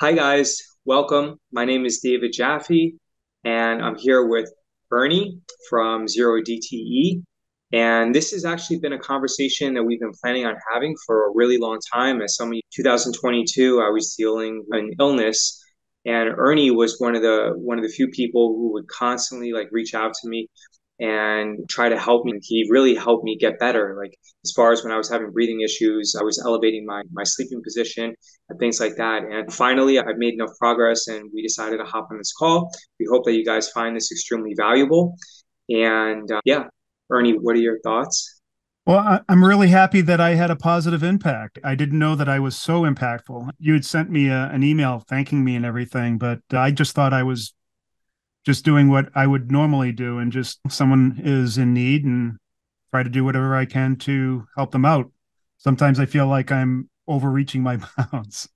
Hi, guys. Welcome. My name is David Jaffee, and I'm here with Ernie from Zero DTE. And this has actually been a conversation that we've been planning on having for a really long time. As some of 2022, I was dealing with an illness, and Ernie was one of the one of the few people who would constantly like reach out to me and try to help me. He really helped me get better. Like as far as when I was having breathing issues, I was elevating my my sleeping position and things like that. And finally, I've made enough progress, and we decided to hop on this call. We hope that you guys find this extremely valuable. And uh, yeah, Ernie, what are your thoughts? Well, I'm really happy that I had a positive impact. I didn't know that I was so impactful. You had sent me a, an email thanking me and everything, but I just thought I was just doing what I would normally do and just someone is in need and try to do whatever I can to help them out. Sometimes I feel like I'm overreaching my bounds.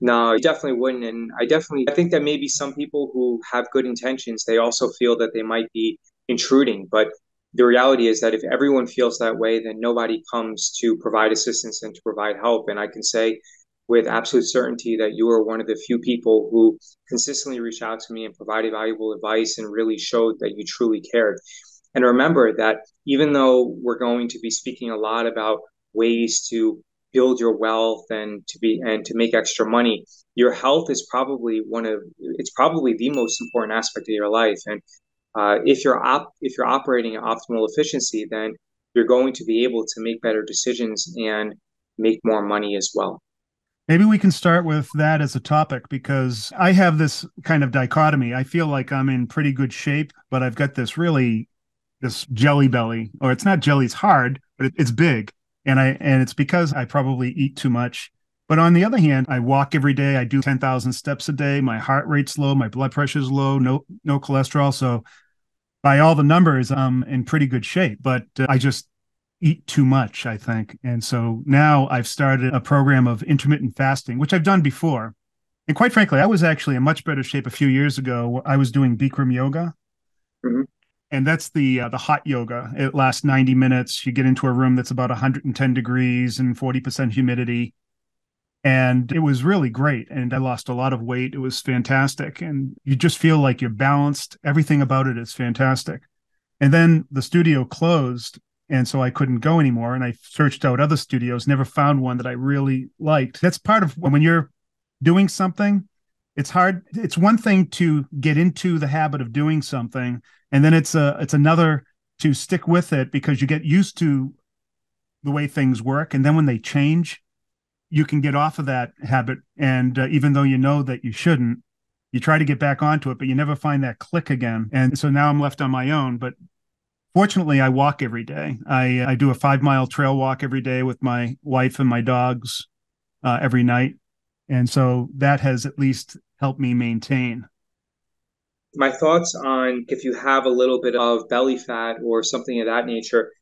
No, you definitely wouldn't. And I definitely I think that maybe some people who have good intentions, they also feel that they might be intruding. But the reality is that if everyone feels that way, then nobody comes to provide assistance and to provide help. And I can say with absolute certainty that you are one of the few people who consistently reached out to me and provided valuable advice and really showed that you truly cared. And remember that even though we're going to be speaking a lot about ways to build your wealth and to be and to make extra money, your health is probably one of it's probably the most important aspect of your life. And uh, if you're op- if you're operating at optimal efficiency, then you're going to be able to make better decisions and make more money as well. Maybe we can start with that as a topic because I have this kind of dichotomy. I feel like I'm in pretty good shape, but I've got this really this jelly belly, or it's not jelly, it's hard, but it, it's big. And I and it's because I probably eat too much. But on the other hand, I walk every day. I do 10,000 steps a day. My heart rate's low, my blood pressure's low, no no cholesterol. So by all the numbers, I'm in pretty good shape, but uh, I just eat too much, I think. And so now I've started a program of intermittent fasting, which I've done before. And quite frankly, I was actually in much better shape a few years ago. I was doing Bikram yoga. Mm-hmm. And that's the uh, the hot yoga. It lasts 90 minutes. You get into a room that's about 110 degrees and 40% humidity. And it was really great. And I lost a lot of weight. It was fantastic. And you just feel like you're balanced. Everything about it is fantastic. And then the studio closed and so I couldn't go anymore. And I searched out other studios, never found one that I really liked. That's part of when you're doing something. It's hard. It's one thing to get into the habit of doing something, and then it's a it's another to stick with it because you get used to the way things work, and then when they change, you can get off of that habit. And uh, even though you know that you shouldn't, you try to get back onto it, but you never find that click again. And so now I'm left on my own. But fortunately i walk every day. I i do a five mile trail walk every day with my wife and my dogs uh, every night. And so that has at least helped me maintain. My thoughts on if you have a little bit of belly fat or something of that nature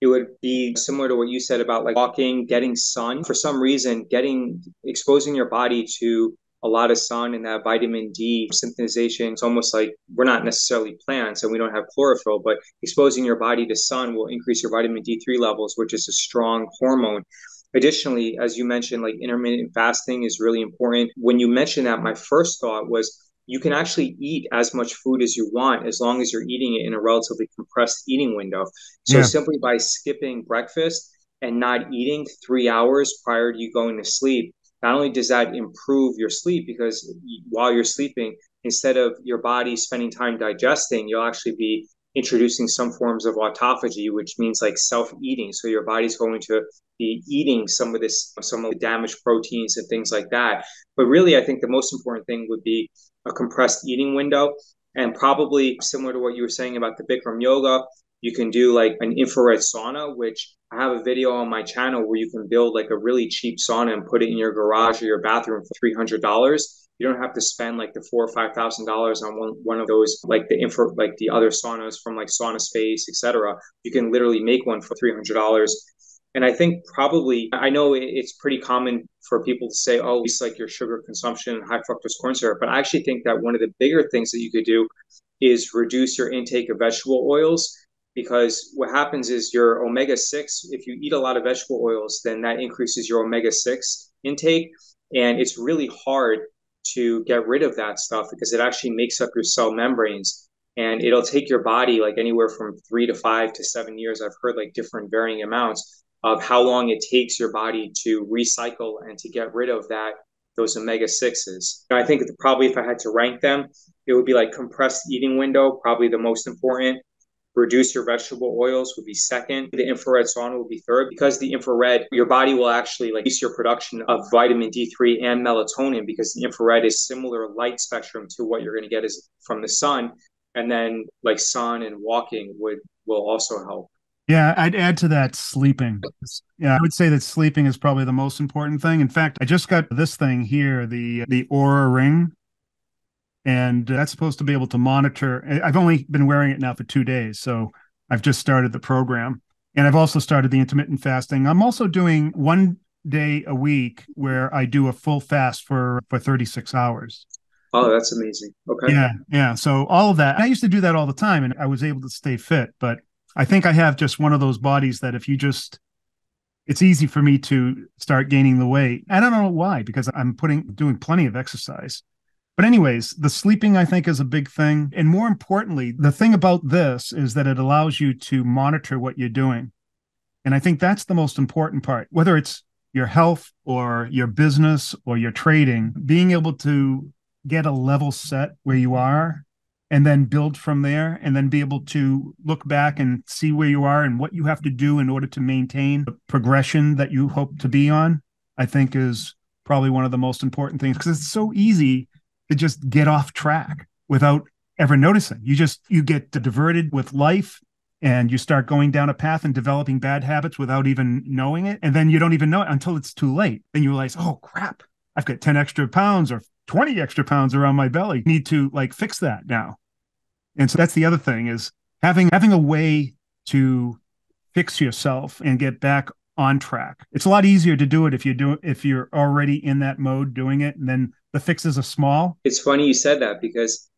it would be similar to what you said about like walking getting sun. For some reason getting exposing your body to a lot of sun and that vitamin D synthesization. It's almost like we're not necessarily plants and we don't have chlorophyll, but exposing your body to sun will increase your vitamin D3 levels, which is a strong hormone. Additionally, as you mentioned, like intermittent fasting is really important. When you mentioned that, my first thought was you can actually eat as much food as you want as long as you're eating it in a relatively compressed eating window. So yeah. simply by skipping breakfast and not eating three hours prior to you going to sleep, not only does that improve your sleep because while you're sleeping instead of your body spending time digesting you'll actually be introducing some forms of autophagy which means like self-eating. So your body's going to be eating some of this some of the damaged proteins and things like that. But really i think the most important thing would be a compressed eating window. And probably similar to what you were saying about the bikram yoga you can do like an infrared sauna, which I have a video on my channel where you can build like a really cheap sauna and put it in your garage or your bathroom for three hundred dollars. You don't have to spend like the four or five thousand dollars on one, one of those like the infra like the other saunas from like Sauna Space, etc. You can literally make one for three hundred dollars. And I think probably I know it's pretty common for people to say, "Oh, it's like your sugar consumption and high fructose corn syrup." But I actually think that one of the bigger things that you could do is reduce your intake of vegetable oils because what happens is your omega 6 if you eat a lot of vegetable oils then that increases your omega 6 intake and it's really hard to get rid of that stuff because it actually makes up your cell membranes and it'll take your body like anywhere from three to five to seven years. I've heard like different varying amounts of how long it takes your body to recycle and to get rid of that those omega sixes. I think probably if I had to rank them, it would be like compressed eating window, probably the most important. Reduce your vegetable oils would be second. The infrared sauna would be third because the infrared, your body will actually like increase your production of vitamin D3 and melatonin because the infrared is similar light spectrum to what you're going to get is from the sun. And then like sun and walking would will also help. Yeah, I'd add to that sleeping. Yeah, I would say that sleeping is probably the most important thing. In fact, I just got this thing here, the the Oura ring, and that's supposed to be able to monitor. I've only been wearing it now for 2 days, so I've just started the program. And I've also started the intermittent fasting. I'm also doing one day a week where I do a full fast for for 36 hours. Oh, that's amazing. Okay. Yeah, yeah. So all of that. I used to do that all the time and I was able to stay fit, but I think I have just one of those bodies that if you just it's easy for me to start gaining the weight. I don't know why because I'm putting doing plenty of exercise. But anyways, the sleeping I think is a big thing and more importantly, the thing about this is that it allows you to monitor what you're doing. And I think that's the most important part. Whether it's your health or your business or your trading, being able to get a level set where you are and then build from there and then be able to look back and see where you are and what you have to do in order to maintain the progression that you hope to be on i think is probably one of the most important things because it's so easy to just get off track without ever noticing. You just you get diverted with life and you start going down a path and developing bad habits without even knowing it. And then you don't even know it until it's too late. Then you realize oh crap i've got 10 extra pounds or 20 extra pounds around my belly. Need to like fix that now. And so that's the other thing is having having a way to fix yourself and get back on track. It's a lot easier to do it if you do if you're already in that mode doing it and then the fixes are small. It's funny you said that because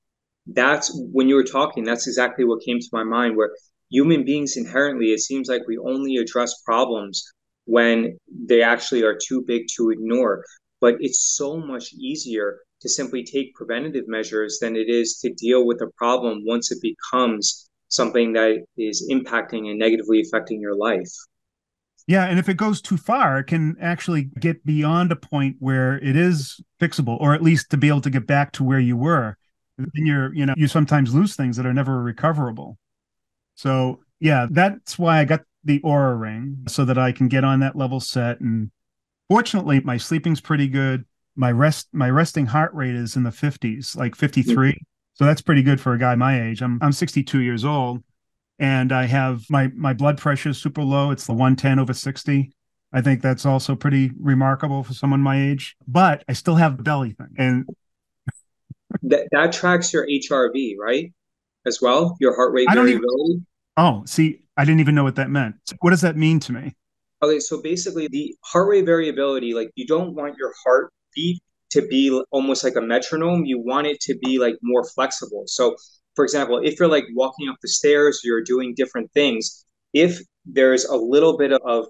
that's when you were talking, that's exactly what came to my mind where human beings inherently it seems like we only address problems when they actually are too big to ignore. But it's so much easier to simply take preventative measures than it is to deal with a problem once it becomes something that is impacting and negatively affecting your life. Yeah, and if it goes too far, it can actually get beyond a point where it is fixable, or at least to be able to get back to where you were. Then you're, you know, you sometimes lose things that are never recoverable. So yeah, that's why I got the Oura ring so that I can get on that level set. And fortunately, my sleeping's pretty good my rest my resting heart rate is in the 50s like 53 mm-hmm. so that's pretty good for a guy my age i'm i'm 62 years old and i have my my blood pressure is super low. It's the 110 over 60 i think that's also pretty remarkable for someone my age but i still have belly thing. And that, that tracks your hrv right? As well? Your heart rate variability even, oh see i didn't even know what that meant. What does that mean to me? Okay, so basically the heart rate variability, like you don't want your heart beat to be almost like a metronome. You want it to be like more flexible. So, for example, if you're like walking up the stairs, you're doing different things. If there's a little bit of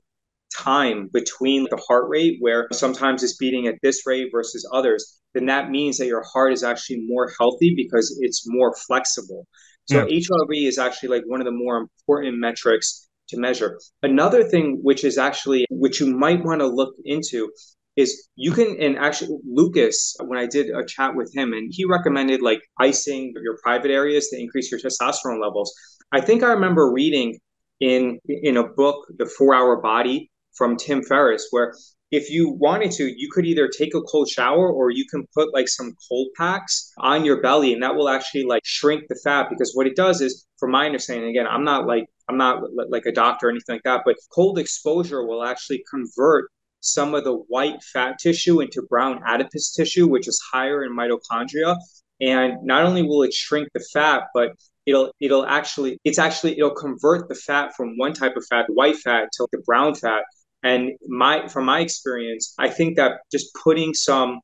time between the heart rate where sometimes it's beating at this rate versus others, then that means that your heart is actually more healthy because it's more flexible. So yeah. HRV is actually like one of the more important metrics to measure. Another thing which is actually which you might want to look into is you can and actually Lucas when I did a chat with him and he recommended like icing your private areas to increase your testosterone levels. I think I remember reading in in a book The 4-Hour Body from Tim Ferriss where if you wanted to, you could either take a cold shower or you can put like some cold packs on your belly and that will actually like shrink the fat because what it does is from my understanding again, I'm not like I'm not like a doctor or anything like that, but cold exposure will actually convert some of the white fat tissue into brown adipose tissue, which is higher in mitochondria. And not only will it shrink the fat, but it'll it'll actually it's actually it'll convert the fat from one type of fat, white fat, to the brown fat. And my from my experience, I think that just putting some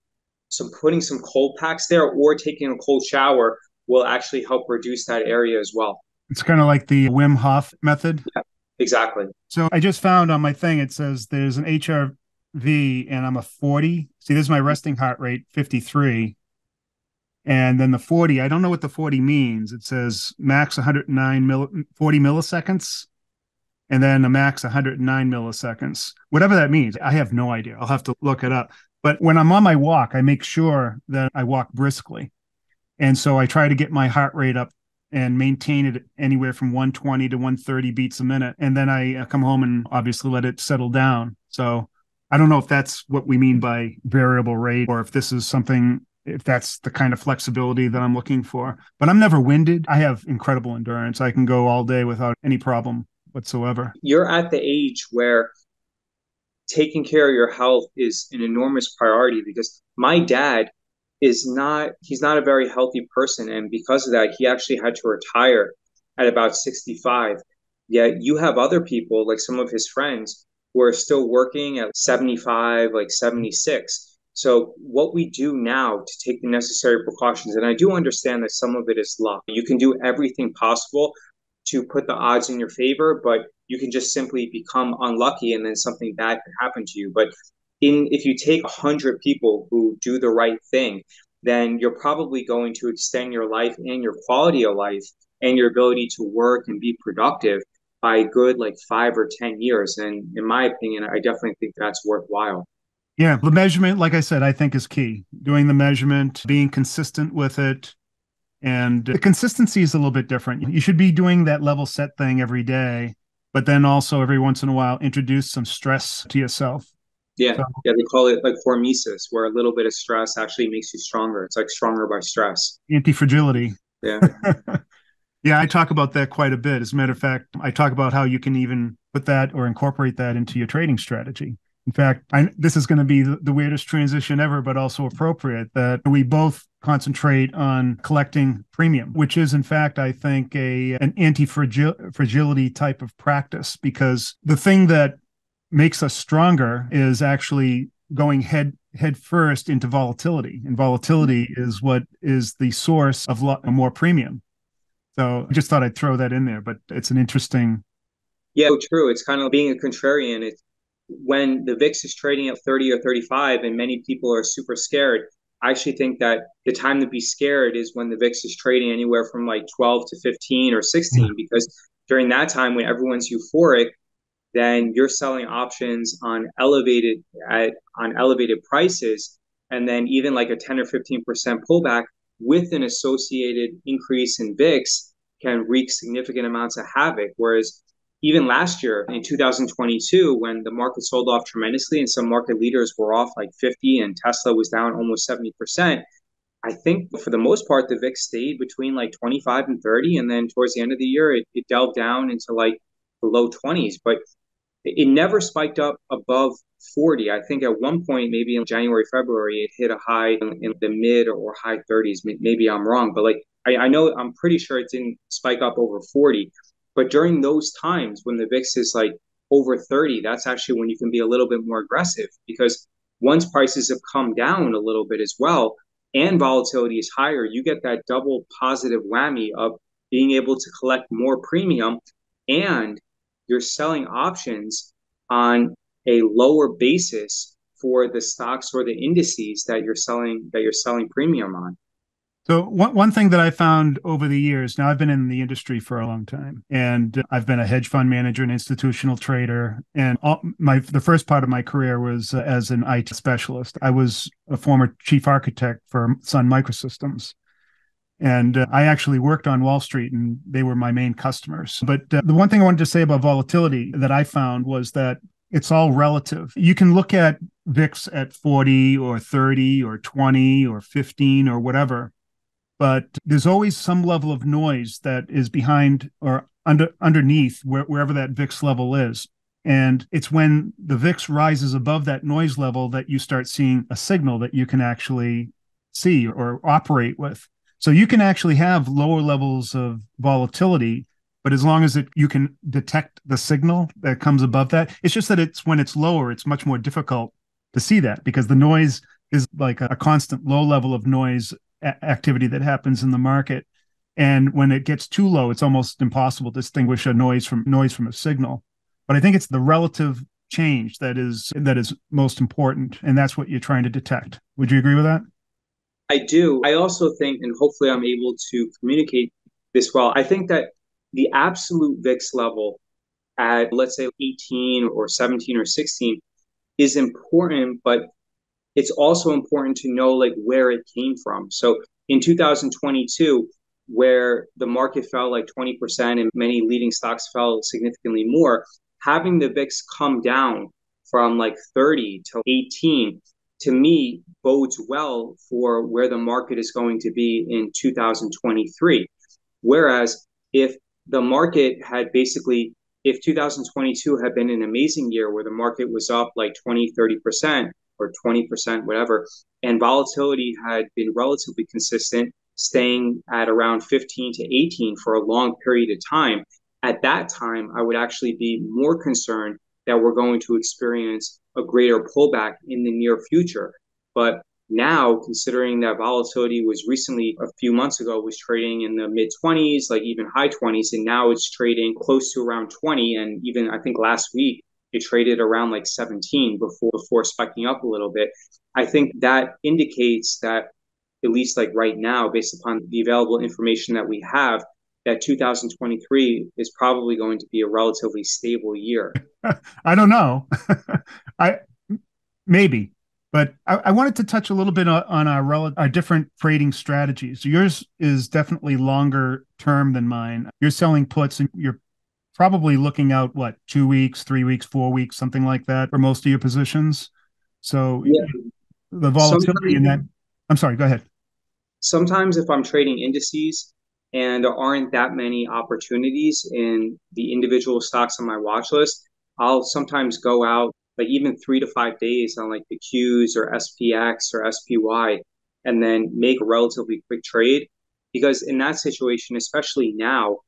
some putting some cold packs there or taking a cold shower will actually help reduce that area as well. It's kind of like the Wim Hof method. Yeah, exactly. So I just found on my thing it says there's an HR V and I'm a 40. See, this is my resting heart rate, 53. And then the 40, I don't know what the 40 means. It says max 109 mill, 40 milliseconds and then a max 109 milliseconds. Whatever that means, I have no idea. I'll have to look it up. But when I'm on my walk, I make sure that I walk briskly. And so I try to get my heart rate up and maintain it anywhere from 120 to 130 beats a minute. And then I uh, come home and obviously let it settle down. So I don't know if that's what we mean by variable rate or if this is something, if that's the kind of flexibility that I'm looking for. But I'm never winded. I have incredible endurance. I can go all day without any problem whatsoever. You're at the age where taking care of your health is an enormous priority because my dad is not he's not a very healthy person and because of that he actually had to retire at about 65 yet you have other people like some of his friends who are still working at 75 like 76 so what we do now to take the necessary precautions and i do understand that some of it is luck. You can do everything possible to put the odds in your favor but you can just simply become unlucky and then something bad could happen to you. But in if you take 100 people who do the right thing then you're probably going to extend your life and your quality of life and your ability to work and be productive by good like five or ten years and in my opinion i definitely think that's worthwhile yeah the measurement like i said i think is key doing the measurement being consistent with it and the consistency is a little bit different you should be doing that level set thing every day but then also every once in a while introduce some stress to yourself yeah, so, yeah, they call it like hormesis, where a little bit of stress actually makes you stronger. It's like stronger by stress. Anti fragility. Yeah. yeah, I talk about that quite a bit. As a matter of fact, I talk about how you can even put that or incorporate that into your trading strategy. In fact, I, this is going to be the, weirdest transition ever, but also appropriate that we both concentrate on collecting premium, which is in fact, I think, a an anti fragility type of practice because the thing that makes us stronger is actually going head head first into volatility and volatility is what is the source of lo- more premium so i just thought i'd throw that in there but it's an interesting yeah true. It's kind of being a contrarian. It's when the vix is trading at 30 or 35 and many people are super scared i actually think that the time to be scared is when the vix is trading anywhere from like 12 to 15 or 16 mm-hmm. because during that time when everyone's euphoric then you're selling options on elevated at on elevated prices. And then even like a 10 or 15% pullback with an associated increase in VIX can wreak significant amounts of havoc whereas even last year in 2022 when the market sold off tremendously and some market leaders were off like 50 and Tesla was down almost 70% I think for the most part, the VIX stayed between like 25 and 30. And then towards the end of the year, it, it delved down into like the low 20s. But it never spiked up above 40. I think at one point, maybe in January, February, it hit a high in, in the mid or high 30s. Maybe I'm wrong, but like I, I, know I'm pretty sure it didn't spike up over 40. But during those times when the VIX is like over 30, that's actually when you can be a little bit more aggressive because once prices have come down a little bit as well and volatility is higher, you get that double positive whammy of being able to collect more premium and you're selling options on a lower basis for the stocks or the indices that you're selling that you're selling premium on. So one one thing that I found over the years, now I've been in the industry for a long time, and I've been a hedge fund manager, an institutional trader, and all, my the first part of my career was uh, as an IT specialist. I was a former chief architect for Sun Microsystems, and uh, I actually worked on Wall Street and they were my main customers. But uh, the one thing I wanted to say about volatility that I found was that it's all relative. You can look at VIX at 40 or 30 or 20 or 15 or whatever, but there's always some level of noise that is behind or under underneath where, wherever that VIX level is. And it's when the VIX rises above that noise level that you start seeing a signal that you can actually see or operate with. So you can actually have lower levels of volatility, but as long as it you can detect the signal that comes above that, it's just that it's when it's lower, it's much more difficult to see that because the noise is like a constant low level of noise activity that happens in the market. And when it gets too low, it's almost impossible to distinguish a noise from noise from a signal. But I think it's the relative change that is that is most important, and that's what you're trying to detect. Would you agree with that? I do. I also think, and hopefully I'm able to communicate this well, I think that the absolute VIX level at, let's say, 18 or 17 or 16 is important, but it's also important to know like where it came from. So in 2022, where the market fell like 20% and many leading stocks fell significantly more, having the VIX come down from like 30 to 18 to me bodes well for where the market is going to be in 2023. Whereas if the market had basically, if 2022 had been an amazing year where the market was up like 20, 30% or 20%, whatever, and volatility had been relatively consistent, staying at around 15 to 18 for a long period of time, at that time, I would actually be more concerned that we're going to experience a greater pullback in the near future. But now, considering that volatility was recently a few months ago was trading in the mid 20s, like even high 20s, and now it's trading close to around 20. And even I think last week it traded around like 17 before before spiking up a little bit. I think that indicates that at least like right now, based upon the available information that we have, that 2023 is probably going to be a relatively stable year. I don't know. I maybe, but I, I, wanted to touch a little bit on, our rel- our different trading strategies. Yours is definitely longer term than mine. You're selling puts, and you're probably looking out what two weeks, three weeks, four weeks, something like that for most of your positions. So yeah. the volatility Sometimes, in that. I'm sorry. Go ahead. Sometimes, if I'm trading indices, and there aren't that many opportunities in the individual stocks on my watch list, I'll sometimes go out like even three to five days on like the Qs or SPX or SPY and then make a relatively quick trade. Because in that situation, especially now,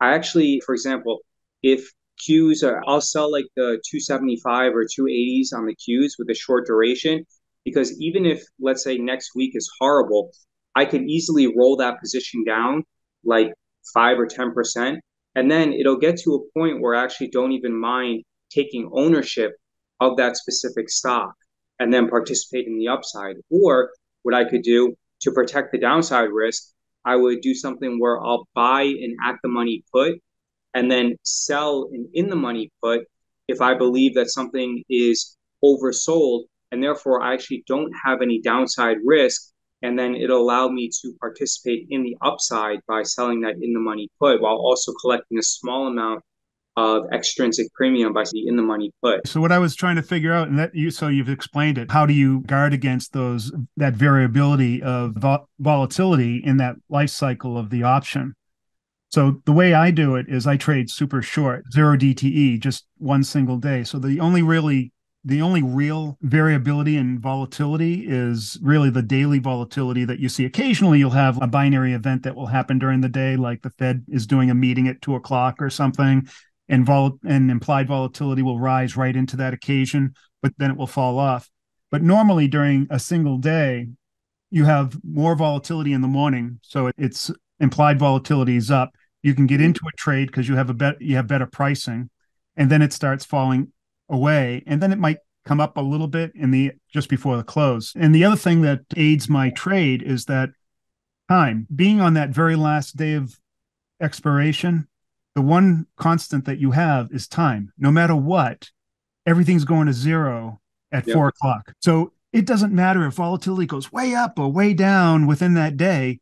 I actually, for example, if Qs are, I'll sell like the 275 or 280s on the Qs with a short duration. Because even if, let's say, next week is horrible, I could easily roll that position down like five or 10%. And then it'll get to a point where I actually don't even mind taking ownership of that specific stock and then participate in the upside. Or what I could do to protect the downside risk, I would do something where I'll buy an at the money put and then sell an in the money put if I believe that something is oversold and therefore I actually don't have any downside risk and then it'll allow me to participate in the upside by selling that in the money put while also collecting a small amount of extrinsic premium by the in the money put. So what I was trying to figure out, and that you so you've explained it. How do you guard against those that variability of vol- volatility in that life cycle of the option? So the way I do it is I trade super short, zero DTE, just one single day. So the only really the only real variability and volatility is really the daily volatility that you see. Occasionally, you'll have a binary event that will happen during the day, like the Fed is doing a meeting at two o'clock or something, and vol and implied volatility will rise right into that occasion, but then it will fall off. But normally, during a single day, you have more volatility in the morning, so it's implied volatility is up. You can get into a trade because you have a bet you have better pricing, and then it starts falling away and then it might come up a little bit in the just before the close. And the other thing that aids my trade is that time being on that very last day of expiration, the one constant that you have is time. No matter what, everything's going to zero at yep. four o'clock. So it doesn't matter if volatility goes way up or way down within that day.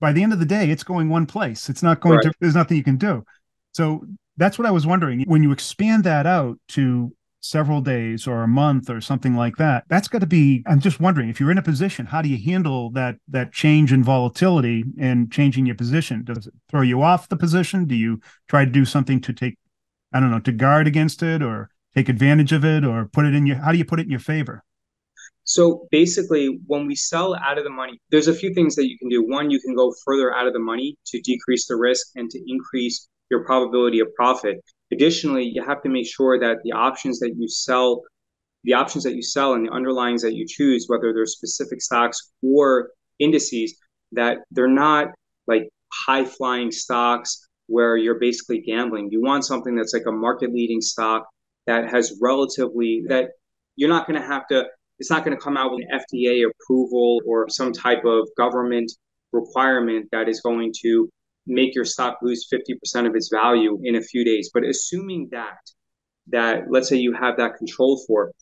By the end of the day, it's going one place. It's not going right. to, there's nothing you can do. So that's what I was wondering. When you expand that out to several days or a month or something like that, that's got to be. I'm just wondering if you're in a position, how do you handle that that change in volatility and changing your position? Does it throw you off the position? Do you try to do something to take, I don't know, to guard against it or take advantage of it or put it in your? How do you put it in your favor? So basically, when we sell out of the money, there's a few things that you can do. One, you can go further out of the money to decrease the risk and to increase your probability of profit. Additionally, you have to make sure that the options that you sell, the options that you sell and the underlyings that you choose, whether they're specific stocks or indices, that they're not like high flying stocks where you're basically gambling. You want something that's like a market leading stock that has relatively that you're not going to have to it's not going to come out with an FDA approval or some type of government requirement that is going to make your stock lose 50% of its value in a few days. But assuming that, that let's say you have that controlled for,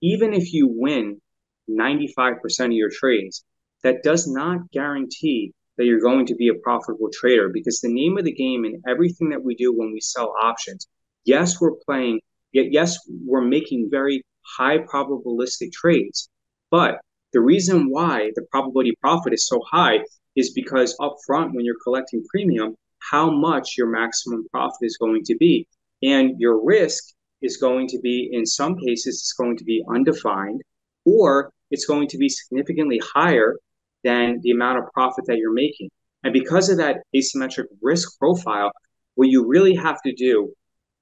even if you win 95% of your trades, that does not guarantee that you're going to be a profitable trader because the name of the game in everything that we do when we sell options, yes, we're playing, yes, we're making very high probabilistic trades, but the reason why the probability profit is so high is because upfront when you're collecting premium, how much your maximum profit is going to be. And your risk is going to be, in some cases, it's going to be undefined, or it's going to be significantly higher than the amount of profit that you're making. And because of that asymmetric risk profile, what you really have to do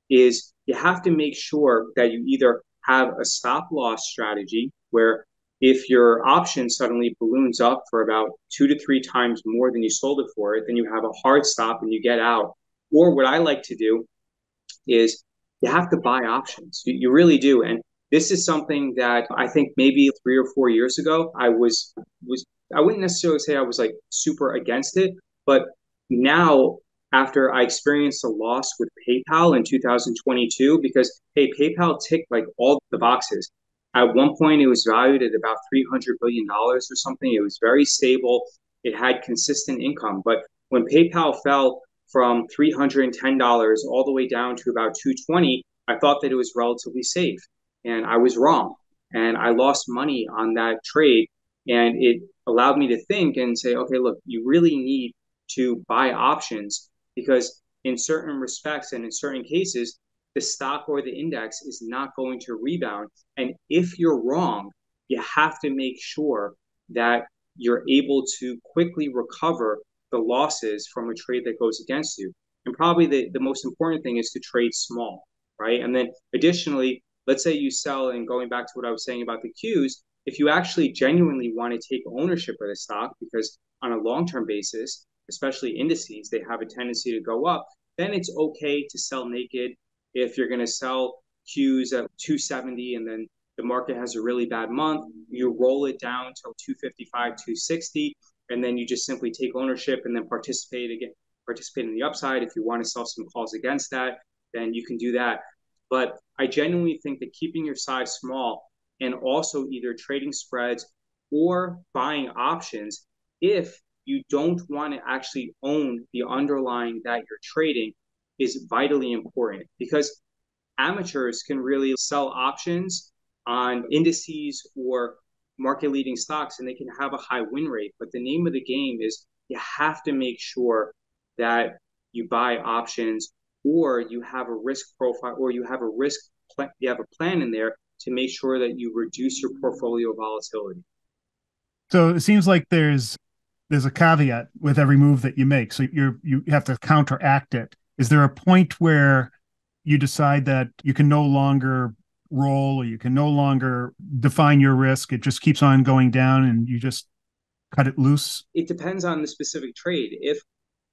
is you have to make sure that you either have a stop loss strategy where if your option suddenly balloons up for about two to three times more than you sold it for then you have a hard stop and you get out. Or what I like to do is you have to buy options. You, you really do. And this is something that I think maybe three or four years ago I was was I wouldn't necessarily say I was like super against it, but now after I experienced a loss with PayPal in 2022 because hey, PayPal ticked like all the boxes. At one point, it was valued at about $300 billion or something. It was very stable. It had consistent income. But when PayPal fell from $310 all the way down to about 220, I thought that it was relatively safe. And I was wrong. And I lost money on that trade. And it allowed me to think and say, okay, look, you really need to buy options because in certain respects and in certain cases, the stock or the index is not going to rebound. And if you're wrong, you have to make sure that you're able to quickly recover the losses from a trade that goes against you. And probably the, the most important thing is to trade small, right? And then additionally, let's say you sell, and going back to what I was saying about the Qs, if you actually genuinely want to take ownership of the stock, because on a long term basis, especially indices, they have a tendency to go up, then it's okay to sell naked if you're going to sell Qs at 270 and then the market has a really bad month, you roll it down to 255, 260, and then you just simply take ownership and then participate again, participate in the upside. If you want to sell some calls against that, then you can do that. But I genuinely think that keeping your size small and also either trading spreads or buying options, if you don't want to actually own the underlying that you're trading, is vitally important because amateurs can really sell options on indices or market leading stocks and they can have a high win rate. But the name of the game is you have to make sure that you buy options or you have a risk profile or you have a risk plan, you have a plan in there to make sure that you reduce your portfolio volatility. So it seems like there's there's a caveat with every move that you make. So you're you have to counteract it is there a point where you decide that you can no longer roll or you can no longer define your risk? It just keeps on going down and you just cut it loose? It depends on the specific trade. If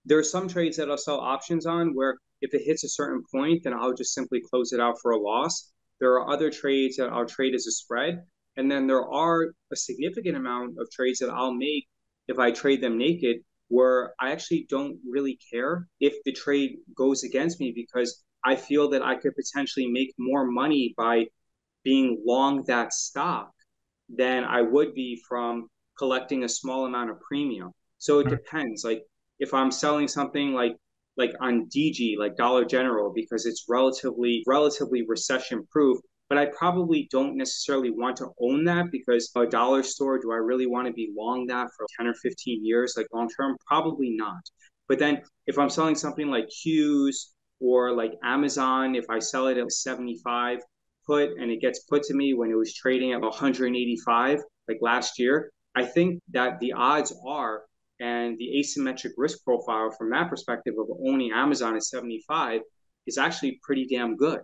there are some trades that i'll sell options on where if it hits a certain point then i'll just simply close it out for a loss. There are other trades that i'll trade as a spread. And then there are a significant amount of trades that i'll make if i trade them naked where I actually don't really care if the trade goes against me because I feel that I could potentially make more money by being long that stock than I would be from collecting a small amount of premium. So it hmm. depends. Like if I'm selling something like like on DG, like Dollar General, because it's relatively relatively recession proof, but I probably don't necessarily want to own that because a dollar store, do I really want to be long that for 10 or 15 years, like long term? Probably not. But then if I'm selling something like Qs or like Amazon, if I sell it at 75 put and it gets put to me when it was trading at 185, like last year, I think that the odds are and the asymmetric risk profile from that perspective of owning Amazon at 75 is actually pretty damn good.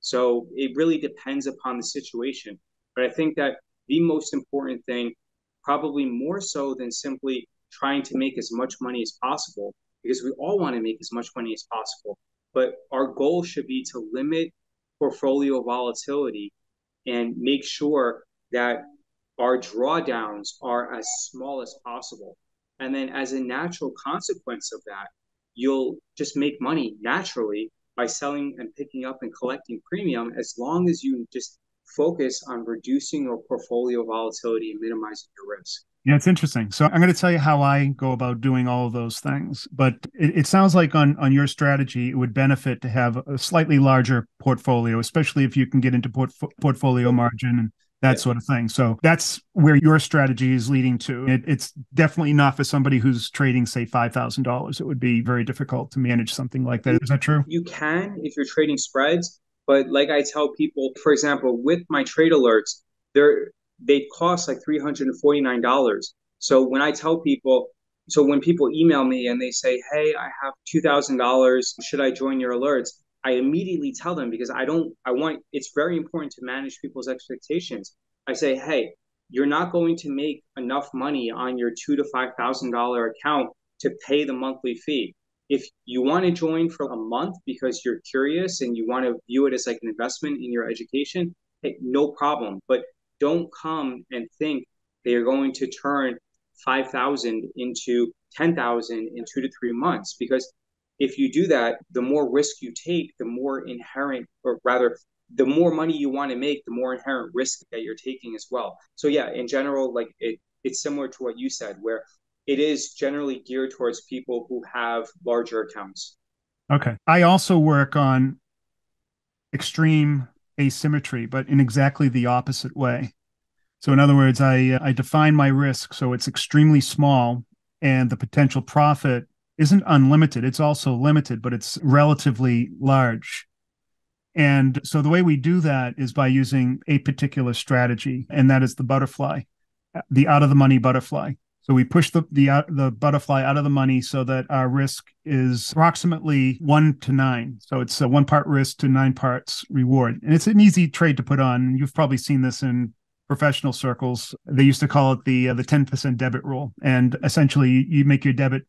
So it really depends upon the situation. But I think that the most important thing, probably more so than simply trying to make as much money as possible, because we all want to make as much money as possible. But our goal should be to limit portfolio volatility and make sure that our drawdowns are as small as possible. And then, as a natural consequence of that, you'll just make money naturally by selling and picking up and collecting premium as long as you just focus on reducing your portfolio volatility and minimizing your risk. Yeah, it's interesting. So I'm going to tell you how I go about doing all of those things. But it, it, sounds like on on your strategy, it would benefit to have a slightly larger portfolio, especially if you can get into port, portfolio margin and that yeah. sort of thing. So that's where your strategy is leading to. It, it's definitely not for somebody who's trading, say, five thousand dollars. It would be very difficult to manage something like that. Is that true? You can if you're trading spreads, but like I tell people, for example, with my trade alerts, they're they cost like $349. So when I tell people, so when people email me and they say, "Hey, I have $2,000, should I join your alerts?" I immediately tell them because I don't I want it's very important to manage people's expectations. I say, "Hey, you're not going to make enough money on your 2 to $5,000 account to pay the monthly fee. If you want to join for a month because you're curious and you want to view it as like an investment in your education, hey, no problem. But don't come and think they are going to turn 5,000 into 10,000 in two to three months. Because if you do that, the more risk you take, the more inherent, or rather, the more money you want to make, the more inherent risk that you're taking as well. So yeah, in general, like it, it's similar to what you said, where it is generally geared towards people who have larger accounts. Okay. I also work on extreme asymmetry, but in exactly the opposite way. So, in other words, I uh, I define my risk so it's extremely small, and the potential profit isn't unlimited. It's also limited, but it's relatively large. And so the way we do that is by using a particular strategy, and that is the butterfly, the out of the money butterfly. So we push the the uh, the butterfly out of the money so that our risk is approximately one to nine. So it's a one part risk to nine parts reward, and it's an easy trade to put on. You've probably seen this in professional circles. They used to call it the uh, the ten percent debit rule, and essentially you make your debit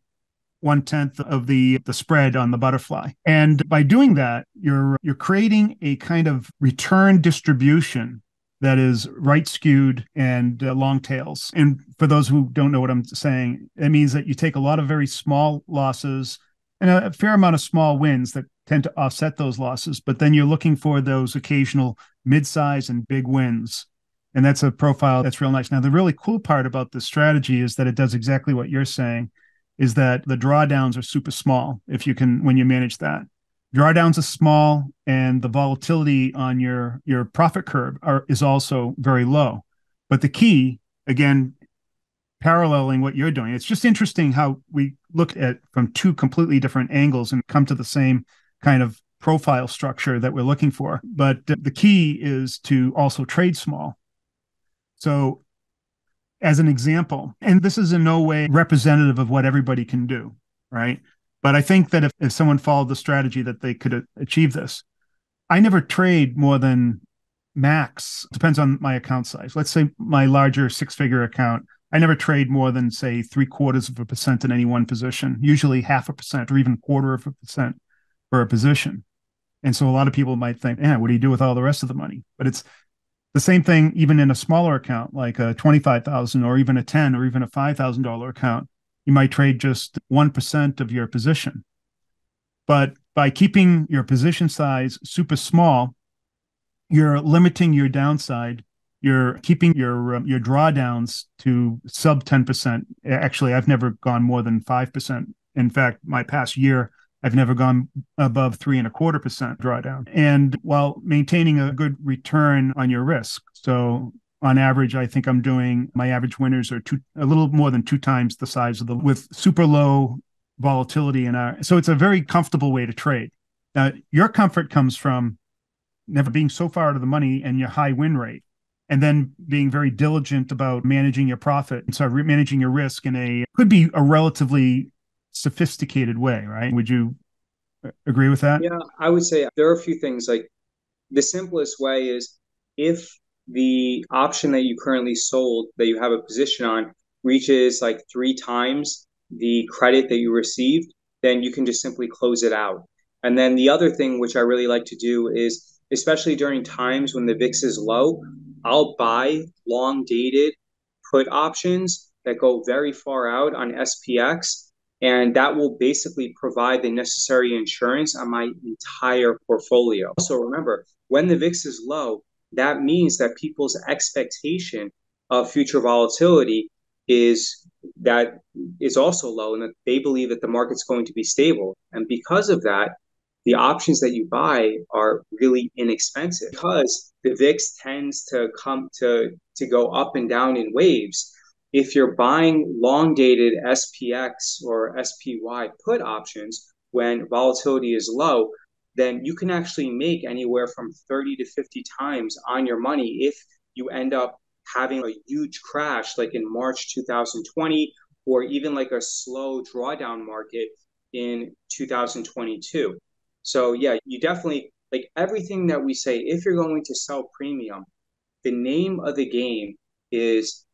one tenth of the the spread on the butterfly. And by doing that, you're you're creating a kind of return distribution that is right skewed and uh, long tails. And for those who don't know what I'm saying, it means that you take a lot of very small losses and a fair amount of small wins that tend to offset those losses. But then you're looking for those occasional mid-size and big wins. And that's a profile that's real nice. Now, the really cool part about this strategy is that it does exactly what you're saying, is that the drawdowns are super small if you can when you manage that. Drawdowns are small and the volatility on your your profit curve are, is also very low. But the key again paralleling what you're doing it's just interesting how we look at from two completely different angles and come to the same kind of profile structure that we're looking for. But the key is to also trade small. So as an example and this is in no way representative of what everybody can do right but I think that if, if someone followed the strategy that they could achieve this, I never trade more than max, depends on my account size. Let's say my larger six figure account, I never trade more than, say, three quarters of a percent in any one position, usually half a percent or even quarter of a percent for a position. And so a lot of people might think, yeah, what do you do with all the rest of the money? But it's the same thing even in a smaller account like a 25,000 or even a 10 or even a $5,000 account you might trade just 1% of your position. But by keeping your position size super small, you're limiting your downside. You're keeping your um, your drawdowns to sub 10%. Actually, I've never gone more than 5%. In fact, my past year, I've never gone above three and a quarter percent drawdown. And while maintaining a good return on your risk. So on average, I think I'm doing my average winners are two, a little more than two times the size of the with super low volatility in our. So it's a very comfortable way to trade. Now, your comfort comes from never being so far out of the money and your high win rate, and then being very diligent about managing your profit and so managing your risk in a could be a relatively sophisticated way, right? Would you uh, agree with that? Yeah, I would say there are a few things like the simplest way is if the option that you currently sold that you have a position on reaches like three times the credit that you received, then you can just simply close it out. And then the other thing which I really like to do is, especially during times when the VIX is low, I'll buy long dated put options that go very far out on SPX. And that will basically provide the necessary insurance on my entire portfolio. So remember, when the VIX is low, that means that people's expectation of future volatility is that is also low and that they believe that the market's going to be stable. And because of that, the options that you buy are really inexpensive because the VIX tends to come to to go up and down in waves. If you're buying long dated SPX or SPY put options when volatility is low, then you can actually make anywhere from 30 to 50 times on your money if you end up having a huge crash like in March 2020 or even like a slow drawdown market in 2022. So yeah, you definitely like everything that we say if you're going to sell premium, the name of the game is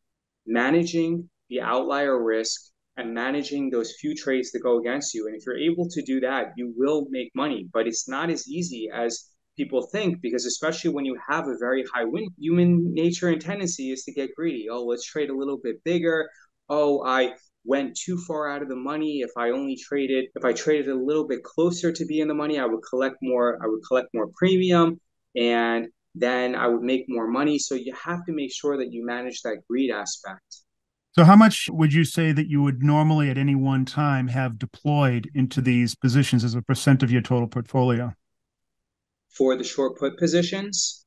managing the outlier risk and managing those few trades that go against you. And if you're able to do that, you will make money. But it's not as easy as people think because especially when you have a very high win, human nature and tendency is to get greedy. Oh, let's trade a little bit bigger. Oh, I went too far out of the money. If I only traded, if I traded a little bit closer to be in the money, I would collect more. I would collect more premium, and then I would make more money. So you have to make sure that you manage that greed aspect. So, how much would you say that you would normally at any one time have deployed into these positions as a percent of your total portfolio? For the short put positions,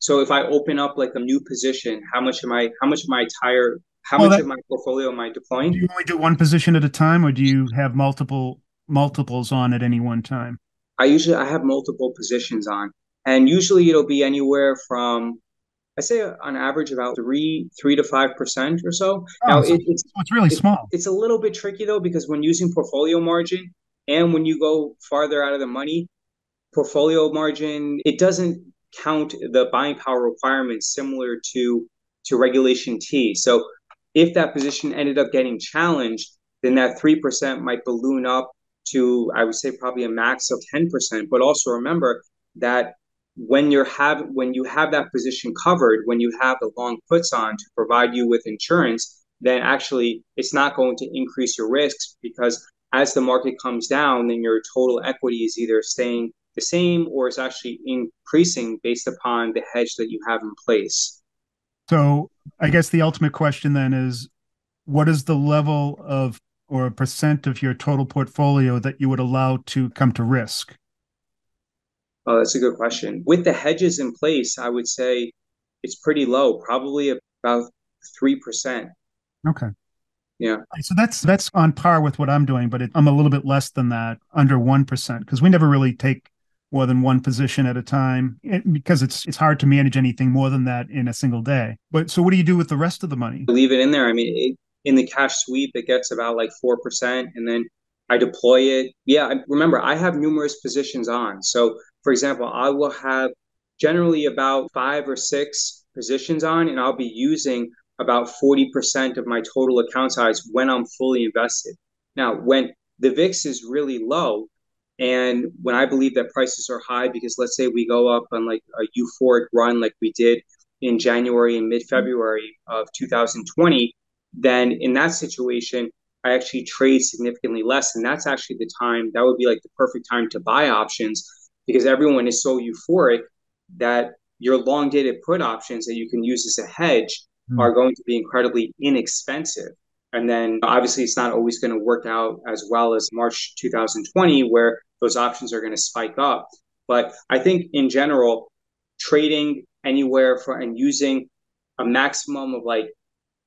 so if I open up like a new position, how much am I? How much of my entire? How well, much that, of my portfolio am I deploying? Do you only do one position at a time, or do you have multiple multiples on at any one time? I usually I have multiple positions on, and usually it'll be anywhere from I say on average about three, three to five percent or so. Oh, now so it, it's it's really small. It's a little bit tricky though because when using portfolio margin and when you go farther out of the money, portfolio margin it doesn't count the buying power requirements similar to to regulation T. So if that position ended up getting challenged, then that three percent might balloon up to I would say probably a max of ten percent. But also remember that when you're have when you have that position covered, when you have the long puts on to provide you with insurance, then actually it's not going to increase your risks because as the market comes down, then your total equity is either staying the same or is actually increasing based upon the hedge that you have in place. So I guess the ultimate question then is what is the level of or a percent of your total portfolio that you would allow to come to risk? Oh, that's a good question. With the hedges in place, I would say it's pretty low, probably about 3%. Okay. Yeah. So that's that's on par with what I'm doing, but it, I'm a little bit less than that, under 1%, because we never really take more than one position at a time it, because it's it's hard to manage anything more than that in a single day. But so what do you do with the rest of the money? Leave it in there. I mean, it, in the cash sweep, it gets about like 4%, and then I deploy it. Yeah, remember, I have numerous positions on. So for example, I will have generally about five or six positions on, and I'll be using about 40% of my total account size when I'm fully invested. Now, when the VIX is really low, and when I believe that prices are high, because let's say we go up on like a euphoric run like we did in January and mid February of 2020, then in that situation, I actually trade significantly less. And that's actually the time that would be like the perfect time to buy options because everyone is so euphoric that your long dated put options that you can use as a hedge mm. are going to be incredibly inexpensive. And then obviously it's not always going to work out as well as March 2020, where those options are going to spike up. But I think in general, trading anywhere for and using a maximum of like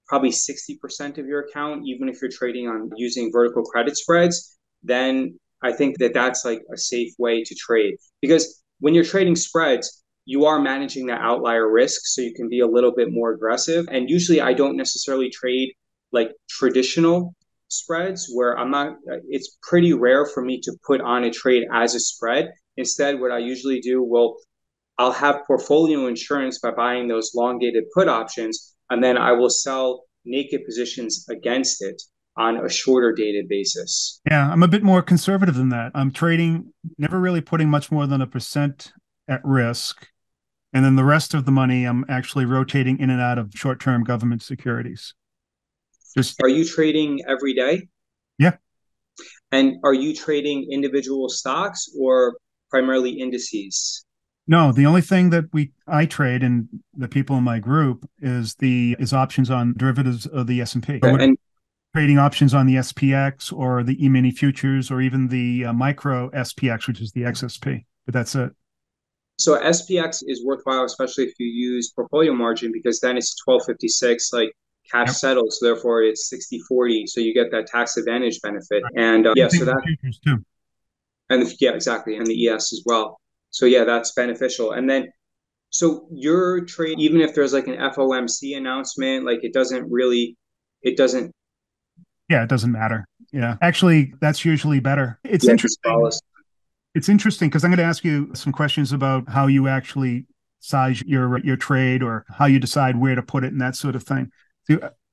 probably 60% of your account, even if you're trading on using vertical credit spreads, then I think that that's like a safe way to trade because when you're trading spreads, you are managing that outlier risk. So you can be a little bit more aggressive. And usually I don't necessarily trade like traditional spreads where I'm not, it's pretty rare for me to put on a trade as a spread. Instead, what I usually do, will I'll have portfolio insurance by buying those long dated put options, and then I will sell naked positions against it on a shorter dated basis. Yeah, I'm a bit more conservative than that. I'm trading, never really putting much more than a percent at risk. And then the rest of the money, I'm actually rotating in and out of short term government securities. Just are you trading every day? Yeah. And are you trading individual stocks or primarily indices? No, the only thing that we I trade and the people in my group is the is options on derivatives of the S and P. And trading options on the SPX or the E-mini futures or even the uh, micro SPX, which is the XSP. But that's it. So SPX is worthwhile, especially if you use portfolio margin, because then it's 1256, like cash yep. settled. So therefore it's 60 40. So you get that tax advantage benefit. Right. And uh, yeah, so that. Futures too. And the, yeah, exactly. And the ES as well. So yeah, that's beneficial. And then, so your trade, even if there's like an FOMC announcement, like it doesn't really, it doesn't. Yeah, it doesn't matter. Yeah, actually, that's usually better. It's yeah, interesting. It's interesting because I'm going to ask you some questions about how you actually size your your trade or how you decide where to put it and that sort of thing.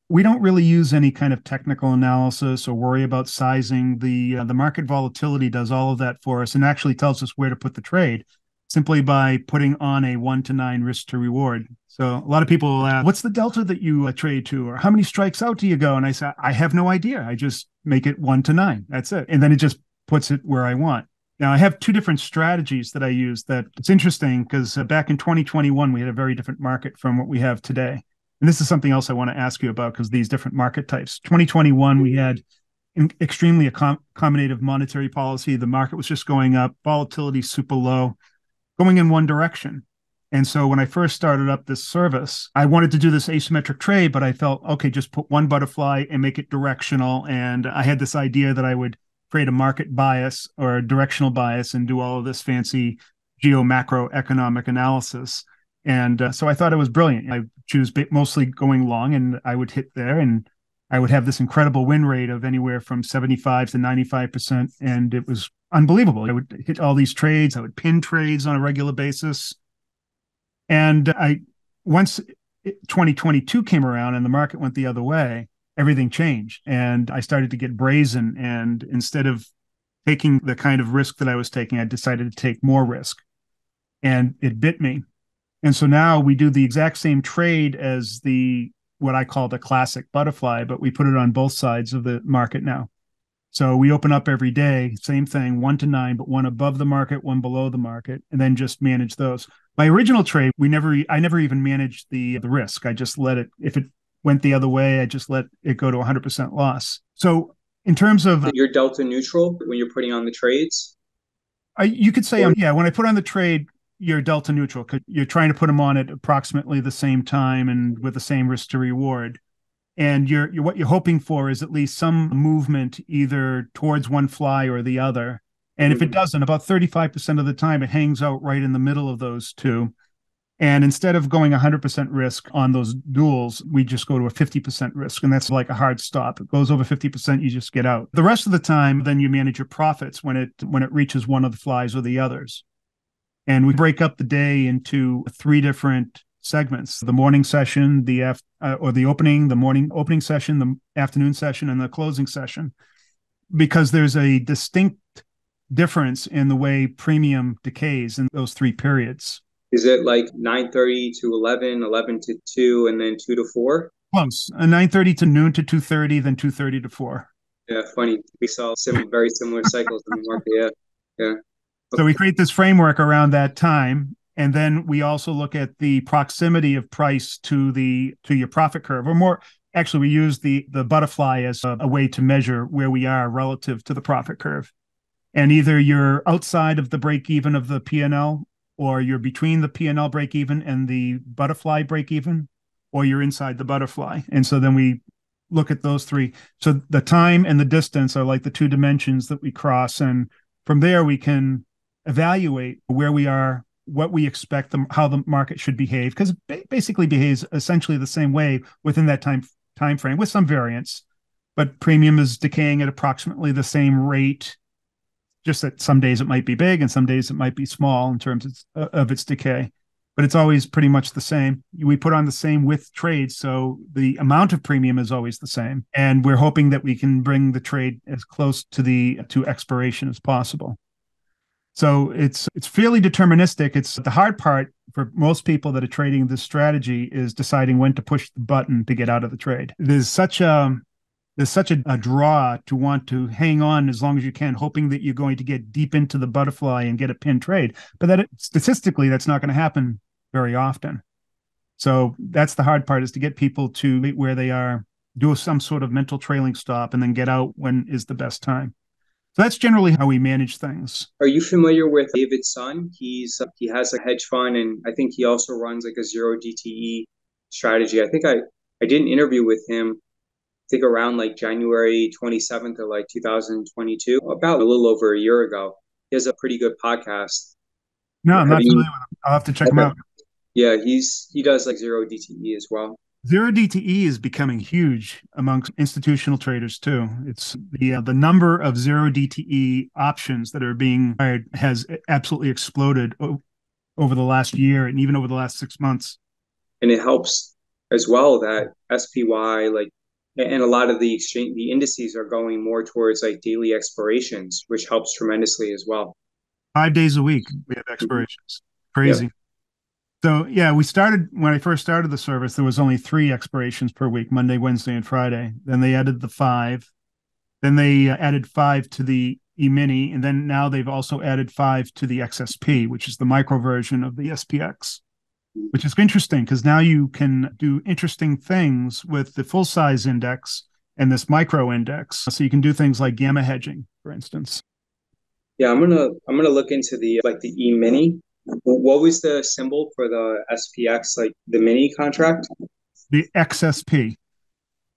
We don't really use any kind of technical analysis or worry about sizing. The uh, the market volatility does all of that for us and actually tells us where to put the trade simply by putting on a one to nine risk to reward. So a lot of people will ask, "What's the delta that you uh, trade to?" or "How many strikes out do you go?" And I say, "I have no idea. I just make it one to nine. That's it." And then it just puts it where I want. Now, I have two different strategies that I use that it's interesting because uh, back in 2021, we had a very different market from what we have today. And this is something else I want to ask you about because these different market types. 2021, we had extremely accommodative monetary policy. The market was just going up, volatility super low, going in one direction. And so when I first started up this service, I wanted to do this asymmetric trade, but I felt, okay, just put one butterfly and make it directional. And I had this idea that I would create a market bias or a directional bias and do all of this fancy geo macroeconomic analysis. And uh, so I thought it was brilliant. I choose mostly going long, and I would hit there, and I would have this incredible win rate of anywhere from 75 to 95%. And it was unbelievable. I would hit all these trades, I would pin trades on a regular basis. And I, once 2022 came around and the market went the other way, everything changed and I started to get brazen. And instead of taking the kind of risk that I was taking, I decided to take more risk and it bit me. And so now we do the exact same trade as the what I call the classic butterfly, but we put it on both sides of the market now. So we open up every day, same thing, one to nine, but one above the market, one below the market, and then just manage those. My original trade, we never, I never even managed the the risk. I just let it. If it went the other way, I just let it go to 100% loss. So in terms of you're delta neutral when you're putting on the trades. I, you could say, um, yeah, when I put on the trade, you're delta neutral because you're trying to put them on at approximately the same time and with the same risk to reward. And you're, you're what you're hoping for is at least some movement either towards one fly or the other. And if it mm-hmm. doesn't, about 35% of the time, it hangs out right in the middle of those two. And instead of going 100% risk on those duels we just go to a 50% risk. And that's like a hard stop. It goes over 50%, you just get out. The rest of the time, then you manage your profits when it when it reaches one of the flies or the others. And we break up the day into three different segments the morning session the af- uh, or the opening the morning opening session the afternoon session and the closing session because there's a distinct difference in the way premium decays in those three periods is it like 9.30 to 11, 11 to 2, and then 2 to 4? Close. Uh, 9.30 to noon to 2.30, then 2.30 to 4. Yeah, funny. We saw some very similar cycles in the market. Yeah. Yeah. So we create this framework around that time. And then we also look at the proximity of price to the to your profit curve, or more actually, we use the the butterfly as a, a way to measure where we are relative to the profit curve. And either you're outside of the break even of the P&L or you're between the P&L break even and the butterfly break even, or you're inside the butterfly. And so then we look at those three. So the time and the distance are like the two dimensions that we cross. And from there, we can evaluate where we are, what we expect, the, how the market should behave, because it basically behaves essentially the same way within that time time frame with some variance. But premium is decaying at approximately the same rate just that some days it might be big and some days it might be small in terms of, of its decay but it's always pretty much the same we put on the same with trades so the amount of premium is always the same and we're hoping that we can bring the trade as close to the to expiration as possible So it's it's fairly deterministic. It's the hard part for most people that are trading this strategy is deciding when to push the button to get out of the trade. There's such a there's such a, a, draw to want to hang on as long as you can, hoping that you're going to get deep into the butterfly and get a pin trade. But that statistically, that's not going to happen very often. So that's the hard part is to get people to where they are, do some sort of mental trailing stop, and then get out when is the best time. So that's generally how we manage things. Are you familiar with David Sun? He's uh, he has a hedge fund, and I think he also runs like a zero DTE strategy. I think I I did an interview with him. I think around like January 27th of like 2022, about a little over a year ago. He has a pretty good podcast. No, I'm not familiar with him. I'll have to check okay. him out. Yeah, he's he does like zero DTE as well. Zero DTE is becoming huge amongst institutional traders too. It's the uh, the number of zero DTE options that are being hired has absolutely exploded o- over the last year and even over the last six months. And it helps as well that SPY like and a lot of the exchange the indices are going more towards like daily expirations, which helps tremendously as well. Five days a week we have expirations. Crazy. So yeah, we started when I first started the service. There was only three expirations per week: Monday, Wednesday, and Friday. Then they added the five. Then they uh, added five to the E-mini, and then now they've also added five to the XSP, which is the micro version of the SPX, which is interesting because now you can do interesting things with the full size index and this micro index. So you can do things like gamma hedging, for instance. Yeah, I'm gonna I'm gonna look into the like the E-mini what was the symbol for the SPX, like the mini contract? The XSP.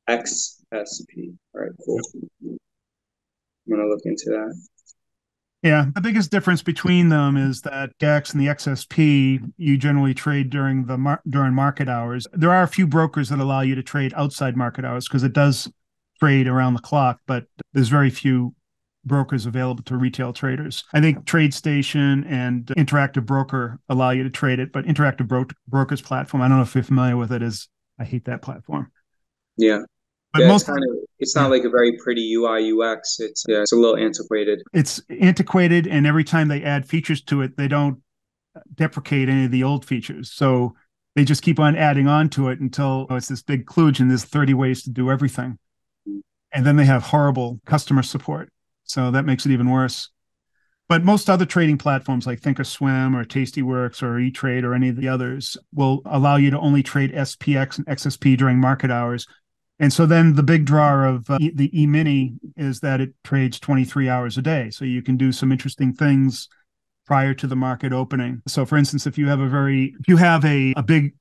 XSP. All right, cool. I'm gonna look into that. Yeah, the biggest difference between them is that DEX and the XSP you generally trade during the mar- during market hours. There are a few brokers that allow you to trade outside market hours because it does trade around the clock, but there's very few brokers available to retail traders. I think TradeStation and Interactive Broker allow you to trade it, but Interactive Bro- Broker's platform, I don't know if you're familiar with it, is I hate that platform. Yeah. But yeah, most it's, kind of, it's not like a very pretty UI UX. It's yeah, it's a little antiquated. It's antiquated, and every time they add features to it, they don't deprecate any of the old features. So they just keep on adding on to it until oh, it's this big kludge and there's 30 ways to do everything. Mm. And then they have horrible customer support. So that makes it even worse. But most other trading platforms like Thinkorswim or Tastyworks or E-Trade or any of the others will allow you to only trade SPX and XSP during market hours. And so then the big draw of uh, the E-mini is that it trades 23 hours a day. So you can do some interesting things prior to the market opening. So for instance, if you have a very if you have a, a big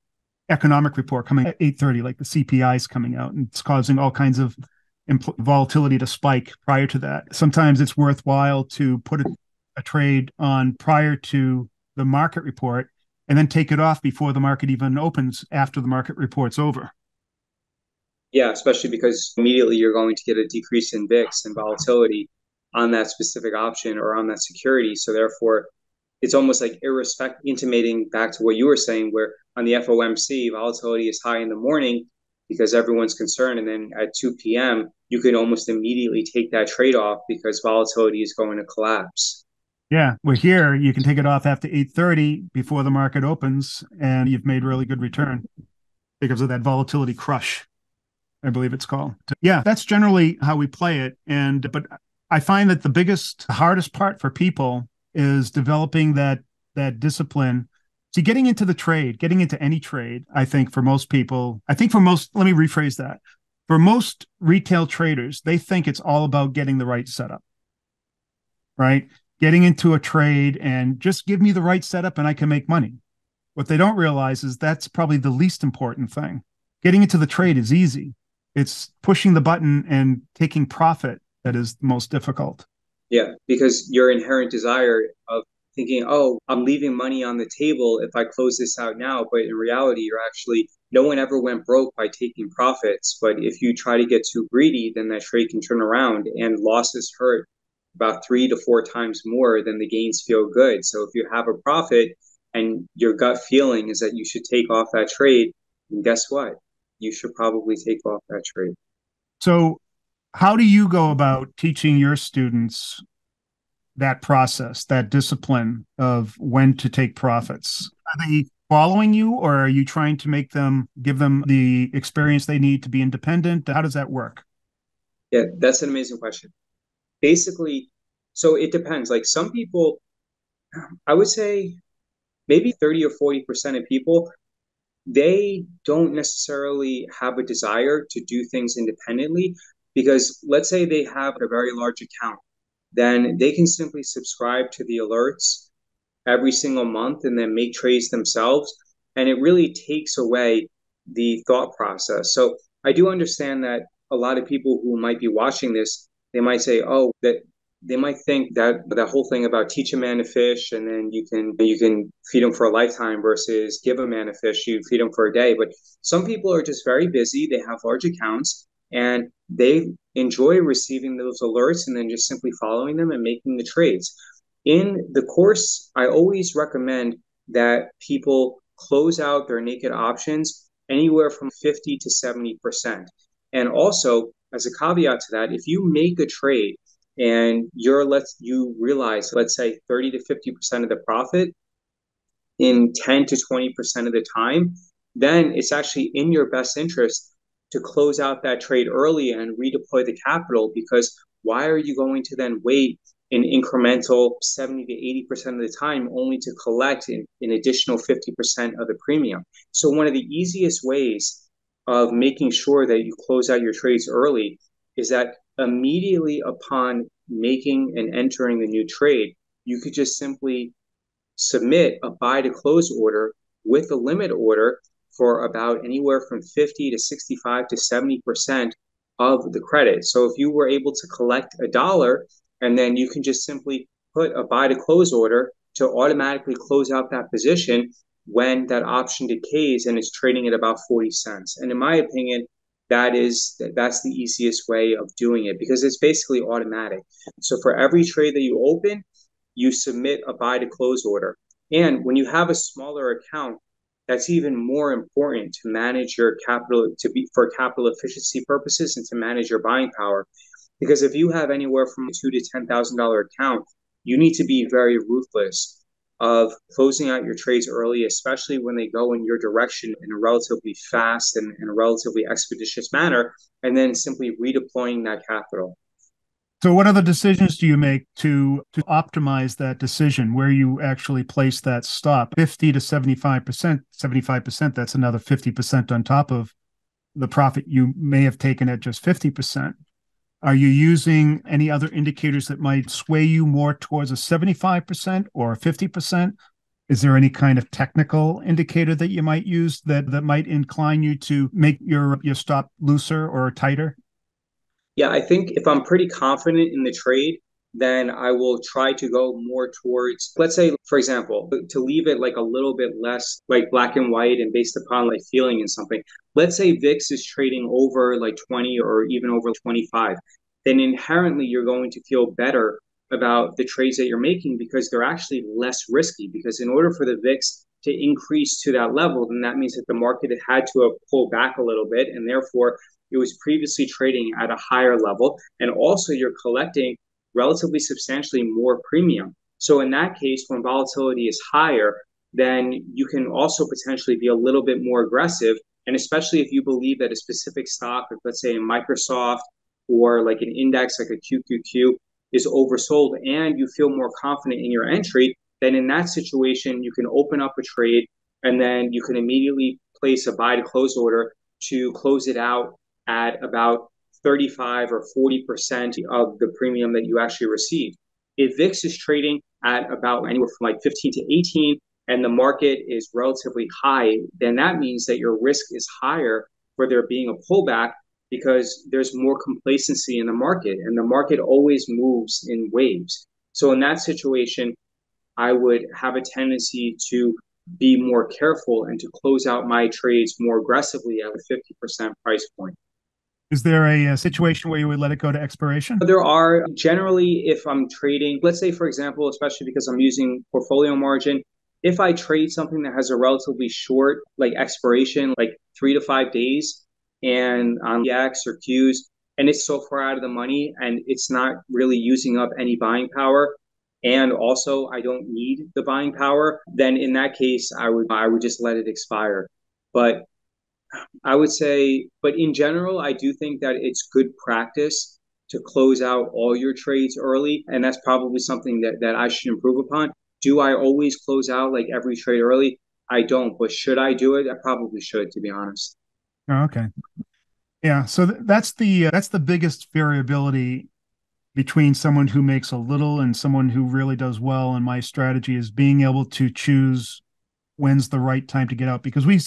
economic report coming at 8:30 like the CPI is coming out and it's causing all kinds of volatility to spike prior to that. Sometimes it's worthwhile to put a, a, trade on prior to the market report and then take it off before the market even opens after the market report's over. Yeah, especially because immediately you're going to get a decrease in VIX and volatility on that specific option or on that security. So therefore, it's almost like irrespective, intimating back to what you were saying, where on the FOMC, volatility is high in the morning because everyone's concerned. And then at 2 p.m., you can almost immediately take that trade off because volatility is going to collapse. Yeah, we're here. You can take it off after 8:30 before the market opens, and you've made really good return because of that volatility crush. I believe it's called. Yeah, that's generally how we play it. And but I find that the biggest, hardest part for people is developing that that discipline See, getting into the trade, getting into any trade, I think for most people, I think for most, let me rephrase that. For most retail traders, they think it's all about getting the right setup, right? Getting into a trade and just give me the right setup and I can make money. What they don't realize is that's probably the least important thing. Getting into the trade is easy. It's pushing the button and taking profit that is the most difficult. Yeah, because your inherent desire of thinking, oh, I'm leaving money on the table if I close this out now. But in reality, you're actually, no one ever went broke by taking profits. But if you try to get too greedy, then that trade can turn around and losses hurt about three to four times more than the gains feel good. So if you have a profit and your gut feeling is that you should take off that trade, and guess what? You should probably take off that trade. So, how do you go about teaching your students that process, that discipline of when to take profits? Are they following you or are you trying to make them give them the experience they need to be independent? How does that work? Yeah, that's an amazing question. Basically, so it depends. Like some people, I would say maybe 30 or 40% of people, they don't necessarily have a desire to do things independently because let's say they have a very large account, then they can simply subscribe to the alerts every single month and then make trades themselves. And it really takes away the thought process. So I do understand that a lot of people who might be watching this, they might say, oh, that they might think that that whole thing about teach a man to fish and then you can you can feed them for a lifetime versus give a man a fish you feed them for a day but some people are just very busy they have large accounts and they enjoy receiving those alerts and then just simply following them and making the trades. In the course i always recommend that people close out their naked options anywhere from 50 to 70 percent. And also as a caveat to that if you make a trade and you're let's you realize let's say 30 to 50 percent of the profit in 10 to 20 percent of the time then it's actually in your best interest to close out that trade early and redeploy the capital because why are you going to then wait an incremental 70 to 80 percent of the time only to collect an, an additional 50 percent of the premium? So one of the easiest ways of making sure that you close out your trades early is that immediately upon making and entering the new trade, you could just simply submit a buy to close order with a limit order for about anywhere from 50 to 65 to 70% of the credit. So if you were able to collect a dollar and then you can just simply put a buy to close order to automatically close out that position when that option decays and is trading at about 40 cents. And in my opinion, that is that's the easiest way of doing it because it's basically automatic. So for every trade that you open, you submit a buy to close order. And when you have a smaller account, that's even more important to manage your capital to be for capital efficiency purposes and to manage your buying power. Because if you have anywhere from a two to ten thousand dollar account, you need to be very ruthless of closing out your trades early, especially when they go in your direction in a relatively fast and in a relatively expeditious manner, and then simply redeploying that capital. So, what other decisions do you make to to optimize that decision where you actually place that stop? Fifty to seventy five percent, seventy five percent. That's another fifty percent on top of the profit you may have taken at just fifty percent. Are you using any other indicators that might sway you more towards a 75% or a 50%? Is there any kind of technical indicator that you might use that, that might incline you to make your, your stop looser or tighter? Yeah, I think if I'm pretty confident in the trade, then I will try to go more towards, let's say, for example, to leave it like a little bit less like black and white and based upon like feeling and something. Let's say VIX is trading over like 20 or even over 25, then inherently you're going to feel better about the trades that you're making because they're actually less risky. Because in order for the VIX to increase to that level, then that means that the market had to pull back a little bit and therefore it was previously trading at a higher level. And also you're collecting relatively substantially more premium. So in that case, when volatility is higher, then you can also potentially be a little bit more aggressive. And especially if you believe that a specific stock, like let's say Microsoft or like an index like a QQQ is oversold and you feel more confident in your entry, then in that situation, you can open up a trade and then you can immediately place a buy to close order to close it out at about 35 or 40% of the premium that you actually received. If VIX is trading at about anywhere from like 15 to 18 and the market is relatively high, then that means that your risk is higher for there being a pullback because there's more complacency in the market and the market always moves in waves. So in that situation, I would have a tendency to be more careful and to close out my trades more aggressively at a 50% price point. Is there a, a, situation where you would let it go to expiration? There are generally, if I'm trading, let's say, for example, especially because I'm using portfolio margin, if I trade something that has a relatively short like expiration, like three to five days, and on the X or Qs, and it's so far out of the money and it's not really using up any buying power, and also I don't need the buying power, then in that case I would I would just let it expire. But I would say, but in general, I do think that it's good practice to close out all your trades early. And that's probably something that, that I should improve upon. Do I always close out like every trade early? I don't, but should I do it? I probably should, to be honest. Oh, okay. Yeah. So th- that's the uh, that's the biggest variability between someone who makes a little and someone who really does well. And my strategy is being able to choose when's the right time to get out because we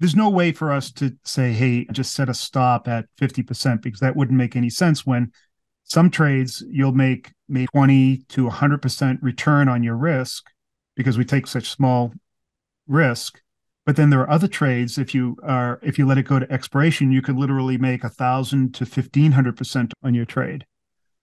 there's no way for us to say, hey, just set a stop at 50% because that wouldn't make any sense when some trades you'll make maybe 20 to 100% return on your risk because we take such small risk. But then there are other trades. If you are if you let it go to expiration, you could literally make a thousand to fifteen hundred percent on your trade.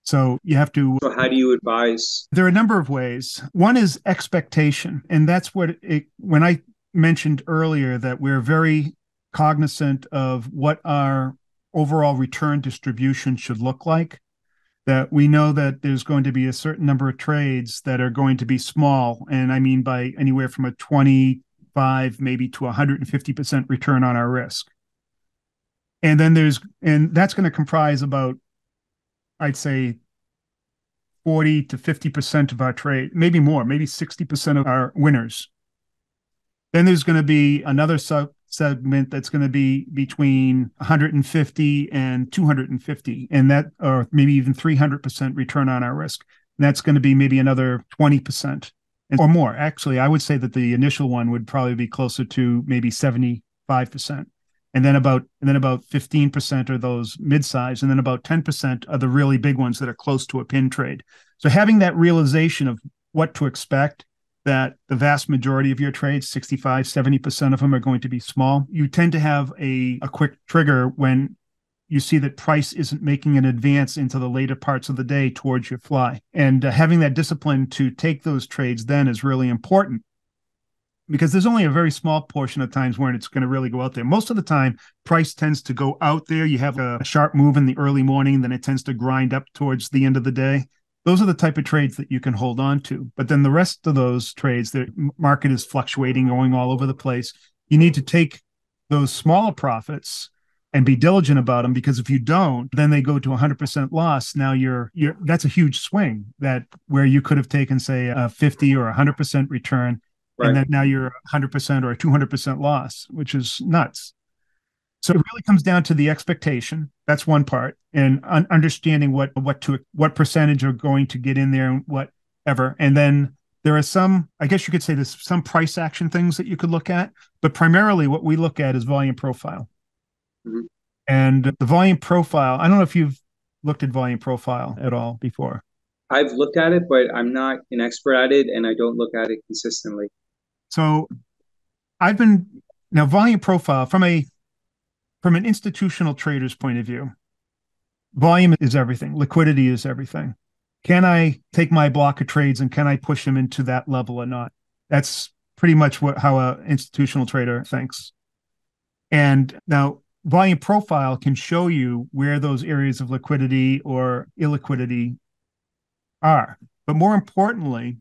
So you have to. So how do you advise? There are a number of ways. One is expectation, and that's what it. When I mentioned earlier that we're very cognizant of what our overall return distribution should look like. That we know that there's going to be a certain number of trades that are going to be small. And I mean by anywhere from a 25, maybe to 150% return on our risk. And then there's, and that's going to comprise about, I'd say, 40 to 50% of our trade, maybe more, maybe 60% of our winners then there's going to be another sub segment that's going to be between 150 and 250, and that, or maybe even 300% return on our risk. And that's going to be maybe another 20% or more. Actually, I would say that the initial one would probably be closer to maybe 75%. And then about and then about 15% are those mid-size, and then about 10% are the really big ones that are close to a pin trade. So having that realization of what to expect that the vast majority of your trades 65 70% of them are going to be small you tend to have a, a quick trigger when you see that price isn't making an advance into the later parts of the day towards your fly and uh, having that discipline to take those trades then is really important because there's only a very small portion of times when it's going to really go out there. Most of the time, price tends to go out there. You have a sharp move in the early morning, then it tends to grind up towards the end of the day those are the type of trades that you can hold on to. But then the rest of those trades, the market is fluctuating, going all over the place. You need to take those smaller profits and be diligent about them because if you don't, then they go to 100% loss. Now you're you're that's a huge swing that where you could have taken say a 50 or 100% return right. and then now you're 100% or a 200% loss, which is nuts. So it really comes down to the expectation. That's one part, and un- understanding what what to what percentage are going to get in there and whatever. And then there are some, I guess you could say, there's some price action things that you could look at, but primarily what we look at is volume profile. Mm-hmm. And the volume profile, I don't know if you've looked at volume profile at all before. I've looked at it, but I'm not an expert at it, and I don't look at it consistently. So I've been now volume profile from a from an institutional trader's point of view, volume is everything, liquidity is everything. Can I take my block of trades and can I push them into that level or not? That's pretty much what how an institutional trader thinks. And now volume profile can show you where those areas of liquidity or illiquidity are. But more importantly,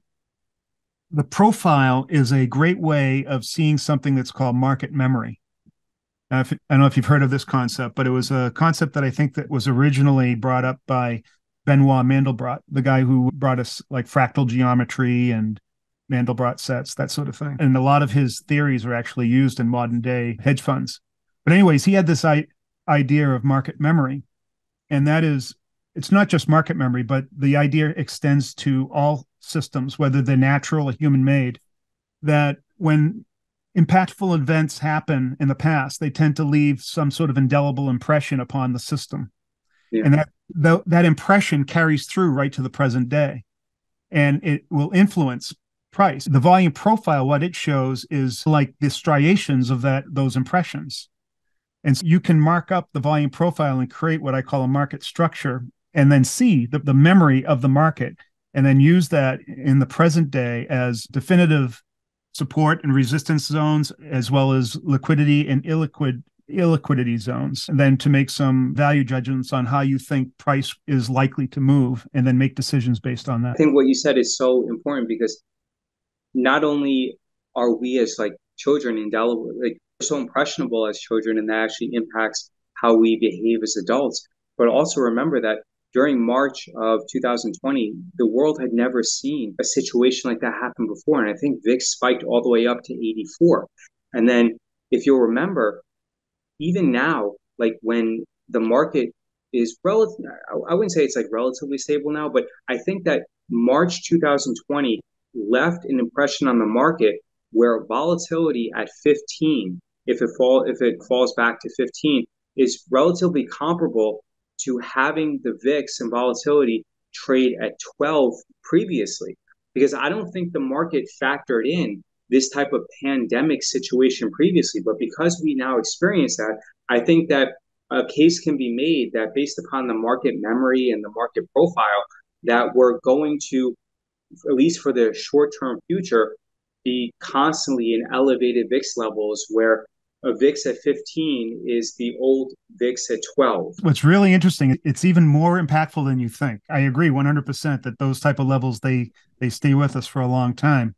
the profile is a great way of seeing something that's called market memory. I don't know if you've heard of this concept, but it was a concept that I think that was originally brought up by Benoit Mandelbrot, the guy who brought us like fractal geometry and Mandelbrot sets, that sort of thing. And a lot of his theories are actually used in modern day hedge funds. But anyways, he had this I- idea of market memory, and that is it's not just market memory, but the idea extends to all systems, whether they're natural or human made. That when impactful events happen in the past, they tend to leave some sort of indelible impression upon the system. Yeah. And that, that that impression carries through right to the present day. And it will influence price. The volume profile, what it shows is like the striations of that those impressions. And so you can mark up the volume profile and create what I call a market structure and then see the, the memory of the market and then use that in the present day as definitive support and resistance zones, as well as liquidity and illiquid illiquidity zones, and then to make some value judgments on how you think price is likely to move, and then make decisions based on that. I think what you said is so important because not only are we as like children in indelible, like so impressionable as children, and that actually impacts how we behave as adults. But also remember that during March of 2020, the world had never seen a situation like that happen before. And I think VIX spiked all the way up to 84. And then, if you'll remember, even now, like when the market is relative, I wouldn't say it's like relatively stable now, but I think that March 2020 left an impression on the market where volatility at 15, if it fall if it falls back to 15, is relatively comparable to having the VIX and volatility trade at 12 previously. Because I don't think the market factored in this type of pandemic situation previously. But because we now experience that, I think that a case can be made that based upon the market memory and the market profile, that we're going to, at least for the short term future, be constantly in elevated VIX levels where a VIX at 15 is the old VIX at 12. What's really interesting, it's even more impactful than you think. I agree 100% that those type of levels they they stay with us for a long time.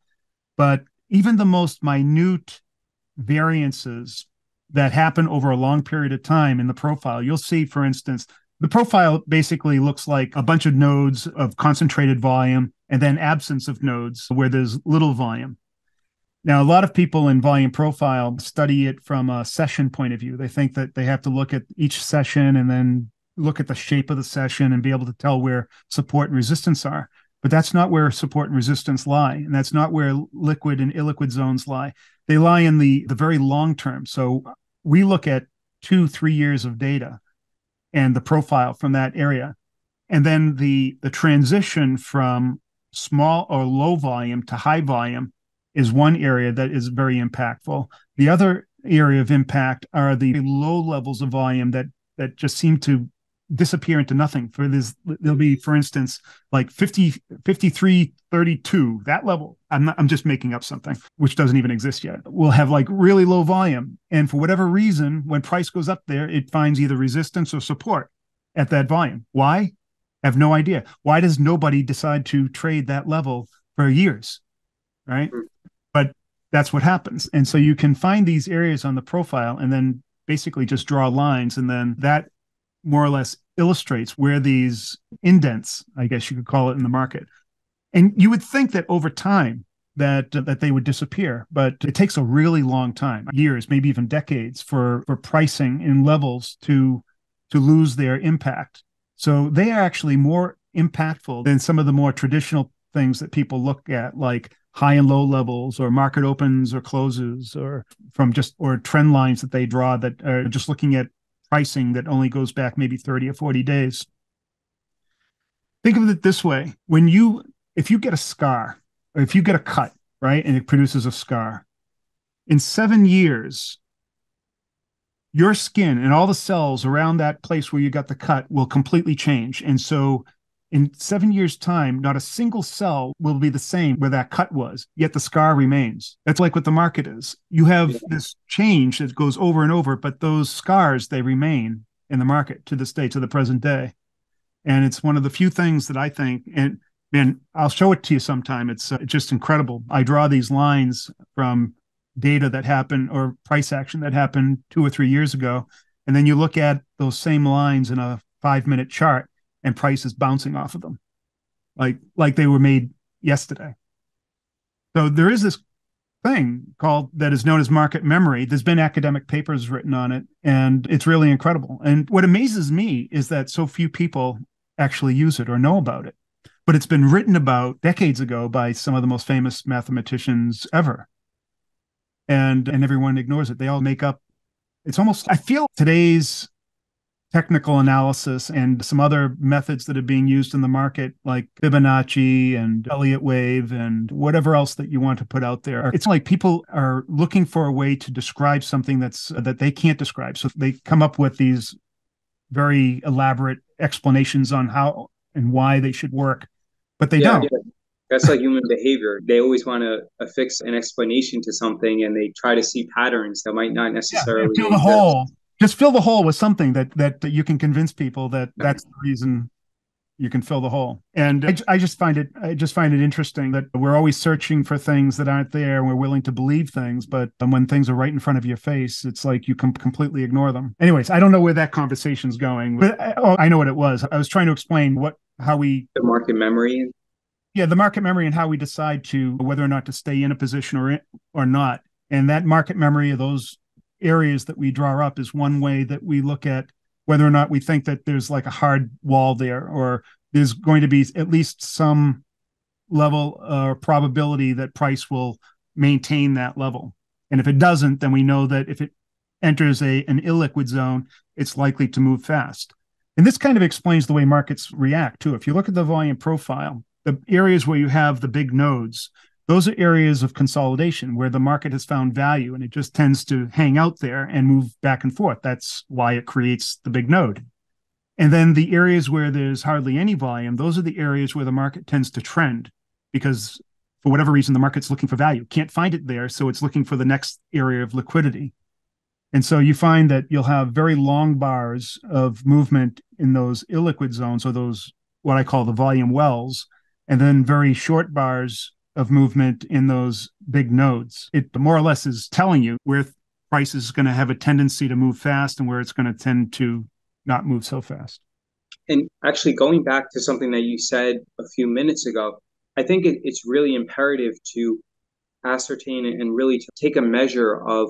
But even the most minute variances that happen over a long period of time in the profile, you'll see for instance, the profile basically looks like a bunch of nodes of concentrated volume and then absence of nodes where there's little volume. Now, a lot of people in volume profile study it from a session point of view. They think that they have to look at each session and then look at the shape of the session and be able to tell where support and resistance are. But that's not where support and resistance lie. And that's not where liquid and illiquid zones lie. They lie in the, the very long term. So we look at two, three years of data and the profile from that area. And then the the transition from small or low volume to high volume is one area that is very impactful. The other area of impact are the low levels of volume that that just seem to disappear into nothing. For this there'll be for instance like 50 53 32 that level. I'm not, i'm just making up something which doesn't even exist yet. We'll have like really low volume. And for whatever reason when price goes up there it finds either resistance or support at that volume. Why? I have no idea. Why does nobody decide to trade that level for years right? Hmm but that's what happens. And so you can find these areas on the profile and then basically just draw lines. And then that more or less illustrates where these indents, I guess you could call it in the market. And you would think that over time, that uh, that they would disappear but it takes a really long time years maybe even decades for for pricing in levels to to lose their impact so they are actually more impactful than some of the more traditional things that people look at like high and low levels or market opens or closes or from just or trend lines that they draw that are just looking at pricing that only goes back maybe 30 or 40 days. Think of it this way. When you if you get a scar or if you get a cut right and it produces a scar in seven years your skin and all the cells around that place where you got the cut will completely change. And so in seven years' time, not a single cell will be the same where that cut was, yet the scar remains. That's like what the market is. You have yeah. this change that goes over and over, but those scars, they remain in the market to this day, to the present day. And it's one of the few things that I think, and man, I'll show it to you sometime. It's uh, just incredible. I draw these lines from data that happened or price action that happened two or three years ago. And then you look at those same lines in a five minute chart and prices bouncing off of them like like they were made yesterday. So there is this thing called that is known as market memory. There's been academic papers written on it and it's really incredible. And what amazes me is that so few people actually use it or know about it. But it's been written about decades ago by some of the most famous mathematicians ever. And and everyone ignores it. They all make up it's almost i feel today's technical analysis and some other methods that are being used in the market, like Fibonacci and Elliott wave and whatever else that you want to put out there. It's like people are looking for a way to describe something that's that they can't describe. So they come up with these very elaborate explanations on how and why they should work, but they yeah, don't. Yeah. That's like human behavior. They always want to affix an explanation to something and they try to see patterns that might not necessarily yeah, fill the hole just fill the hole with something that that, that you can convince people that that's the reason you can fill the hole. And I, I, just find it I just find it interesting that we're always searching for things that aren't there. And we're willing to believe things, but when things are right in front of your face, it's like you can completely ignore them. Anyways, I don't know where that conversation's going, but I, oh, I know what it was. I was trying to explain what how we the market memory. Yeah, the market memory and how we decide to whether or not to stay in a position or in, or not. And that market memory of those areas that we draw up is one way that we look at whether or not we think that there's like a hard wall there or there's going to be at least some level or uh, probability that price will maintain that level. And if it doesn't, then we know that if it enters a an illiquid zone, it's likely to move fast. And this kind of explains the way markets react too. If you look at the volume profile, the areas where you have the big nodes, those are areas of consolidation where the market has found value and it just tends to hang out there and move back and forth. That's why it creates the big node. And then the areas where there's hardly any volume, those are the areas where the market tends to trend because for whatever reason, the market's looking for value, can't find it there. So it's looking for the next area of liquidity. And so you find that you'll have very long bars of movement in those illiquid zones or those, what I call the volume wells, and then very short bars of movement in those big nodes. It more or less is telling you where price is going to have a tendency to move fast and where it's going to tend to not move so fast. And actually, going back to something that you said a few minutes ago, I think it, it's really imperative to ascertain and really take a measure of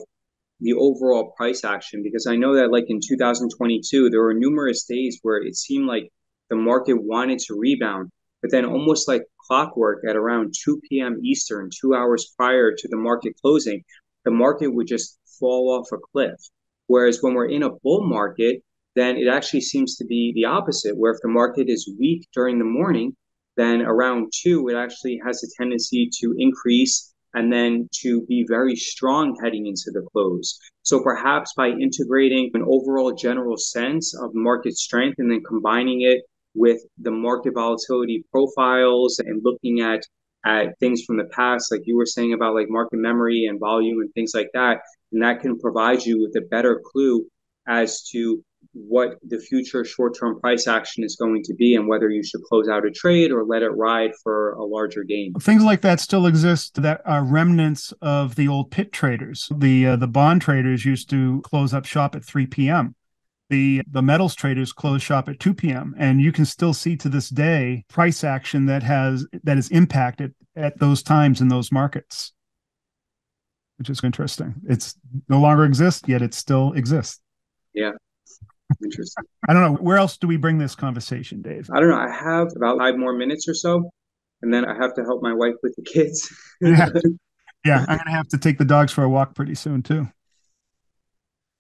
the overall price action because I know that, like in 2022, there were numerous days where it seemed like the market wanted to rebound, but then almost like clockwork at around 2 p.m. Eastern, two hours prior to the market closing, the market would just fall off a cliff. Whereas when we're in a bull market, then it actually seems to be the opposite, where if the market is weak during the morning, then around two, it actually has a tendency to increase and then to be very strong heading into the close. So perhaps by integrating an overall general sense of market strength and then combining it with the market volatility profiles and looking at at things from the past, like you were saying about like market memory and volume and things like that, and that can provide you with a better clue as to what the future short-term price action is going to be and whether you should close out a trade or let it ride for a larger gain. Things like that still exist that are remnants of the old pit traders. The uh, the bond traders used to close up shop at 3 p.m the the metals traders close shop at 2 p.m. and you can still see to this day price action that has that is impacted at those times in those markets. Which is interesting. It's no longer exists yet it still exists. Yeah. Interesting. I don't know. Where else do we bring this conversation dave? I don't know. I have about five more minutes or so and then i have to help my wife with the kids. Yeah. Yeah i'm gonna have to take the dogs for a walk pretty soon too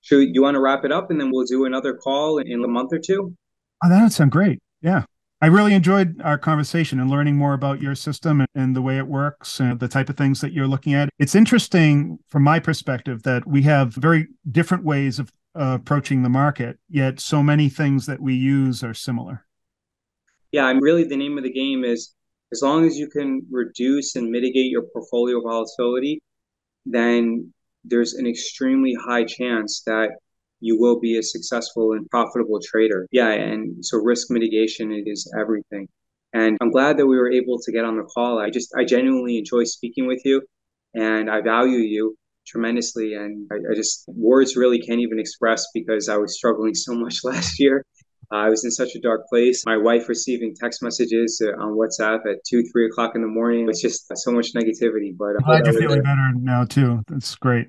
should you want to wrap it up and then we'll do another call in a month or two? Oh, that would sound great. Yeah. I really enjoyed our conversation and learning more about your system and, the way it works and the type of things that you're looking at. It's interesting from my perspective that we have very different ways of uh, approaching the market, yet so many things that we use are similar. Yeah, I'm really the name of the game is as long as you can reduce and mitigate your portfolio volatility, then there's an extremely high chance that you will be a successful and profitable trader. Yeah, and so risk mitigation it is everything. And I'm glad that we were able to get on the call. I just I genuinely enjoy speaking with you and I value you tremendously and I, I just words really can't even express because I was struggling so much last year. Uh, I was in such a dark place. My wife receiving text messages uh, on WhatsApp at two, three o'clock in the morning. It's just so much negativity. But I'm glad you're feeling better now too. That's great.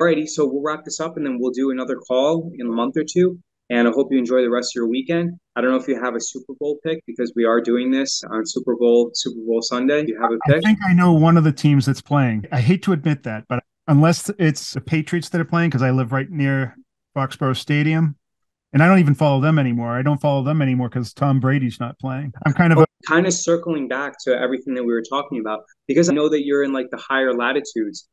Alrighty, so we'll wrap this up and then we'll do another call in a month or two. And I hope you enjoy the rest of your weekend. I don't know if you have a Super Bowl pick because we are doing this on Super Bowl Super Bowl Sunday. Do you have a pick? I think I know one of the teams that's playing. I hate to admit that, but unless it's the Patriots that are playing, because I live right near Foxborough Stadium, and I don't even follow them anymore. I don't follow them anymore because Tom Brady's not playing. I'm kind of a- oh, kind of circling back to everything that we were talking about because I know that you're in like the higher latitudes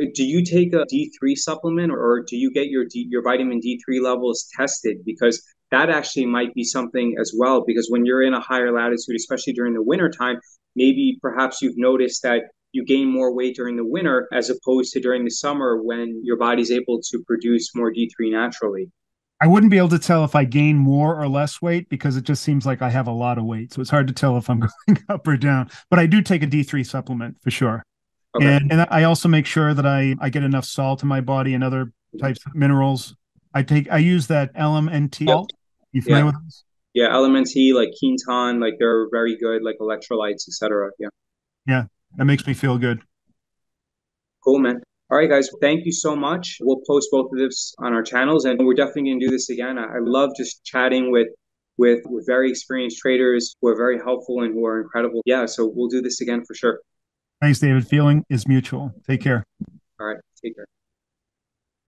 uh, do you take a D3 supplement or do you get your D, your vitamin D3 levels tested because that actually might be something as well because when you're in a higher latitude especially during the winter time maybe perhaps you've noticed that you gain more weight during the winter as opposed to during the summer when your body's able to produce more D3 naturally. I wouldn't be able to tell if I gain more or less weight because it just seems like I have a lot of weight. So it's hard to tell if I'm going up or down. But I do take a D3 supplement for sure. Okay. And, and I also make sure that I, I get enough salt in my body and other types of minerals. I take I use that LMNT. Yep. You familiar yeah. with those? Yeah, LMNT, like Quinton, like they're very good, like electrolytes, etc. Yeah. Yeah, that makes me feel good. Cool, man. All right, guys, thank you so much. We'll post both of this on our channels, and we're definitely going to do this again. I, I love just chatting with with with very experienced traders who are very helpful and who are incredible. Yeah, so we'll do this again for sure. Thanks, David. Feeling is mutual. Take care. All right, take care.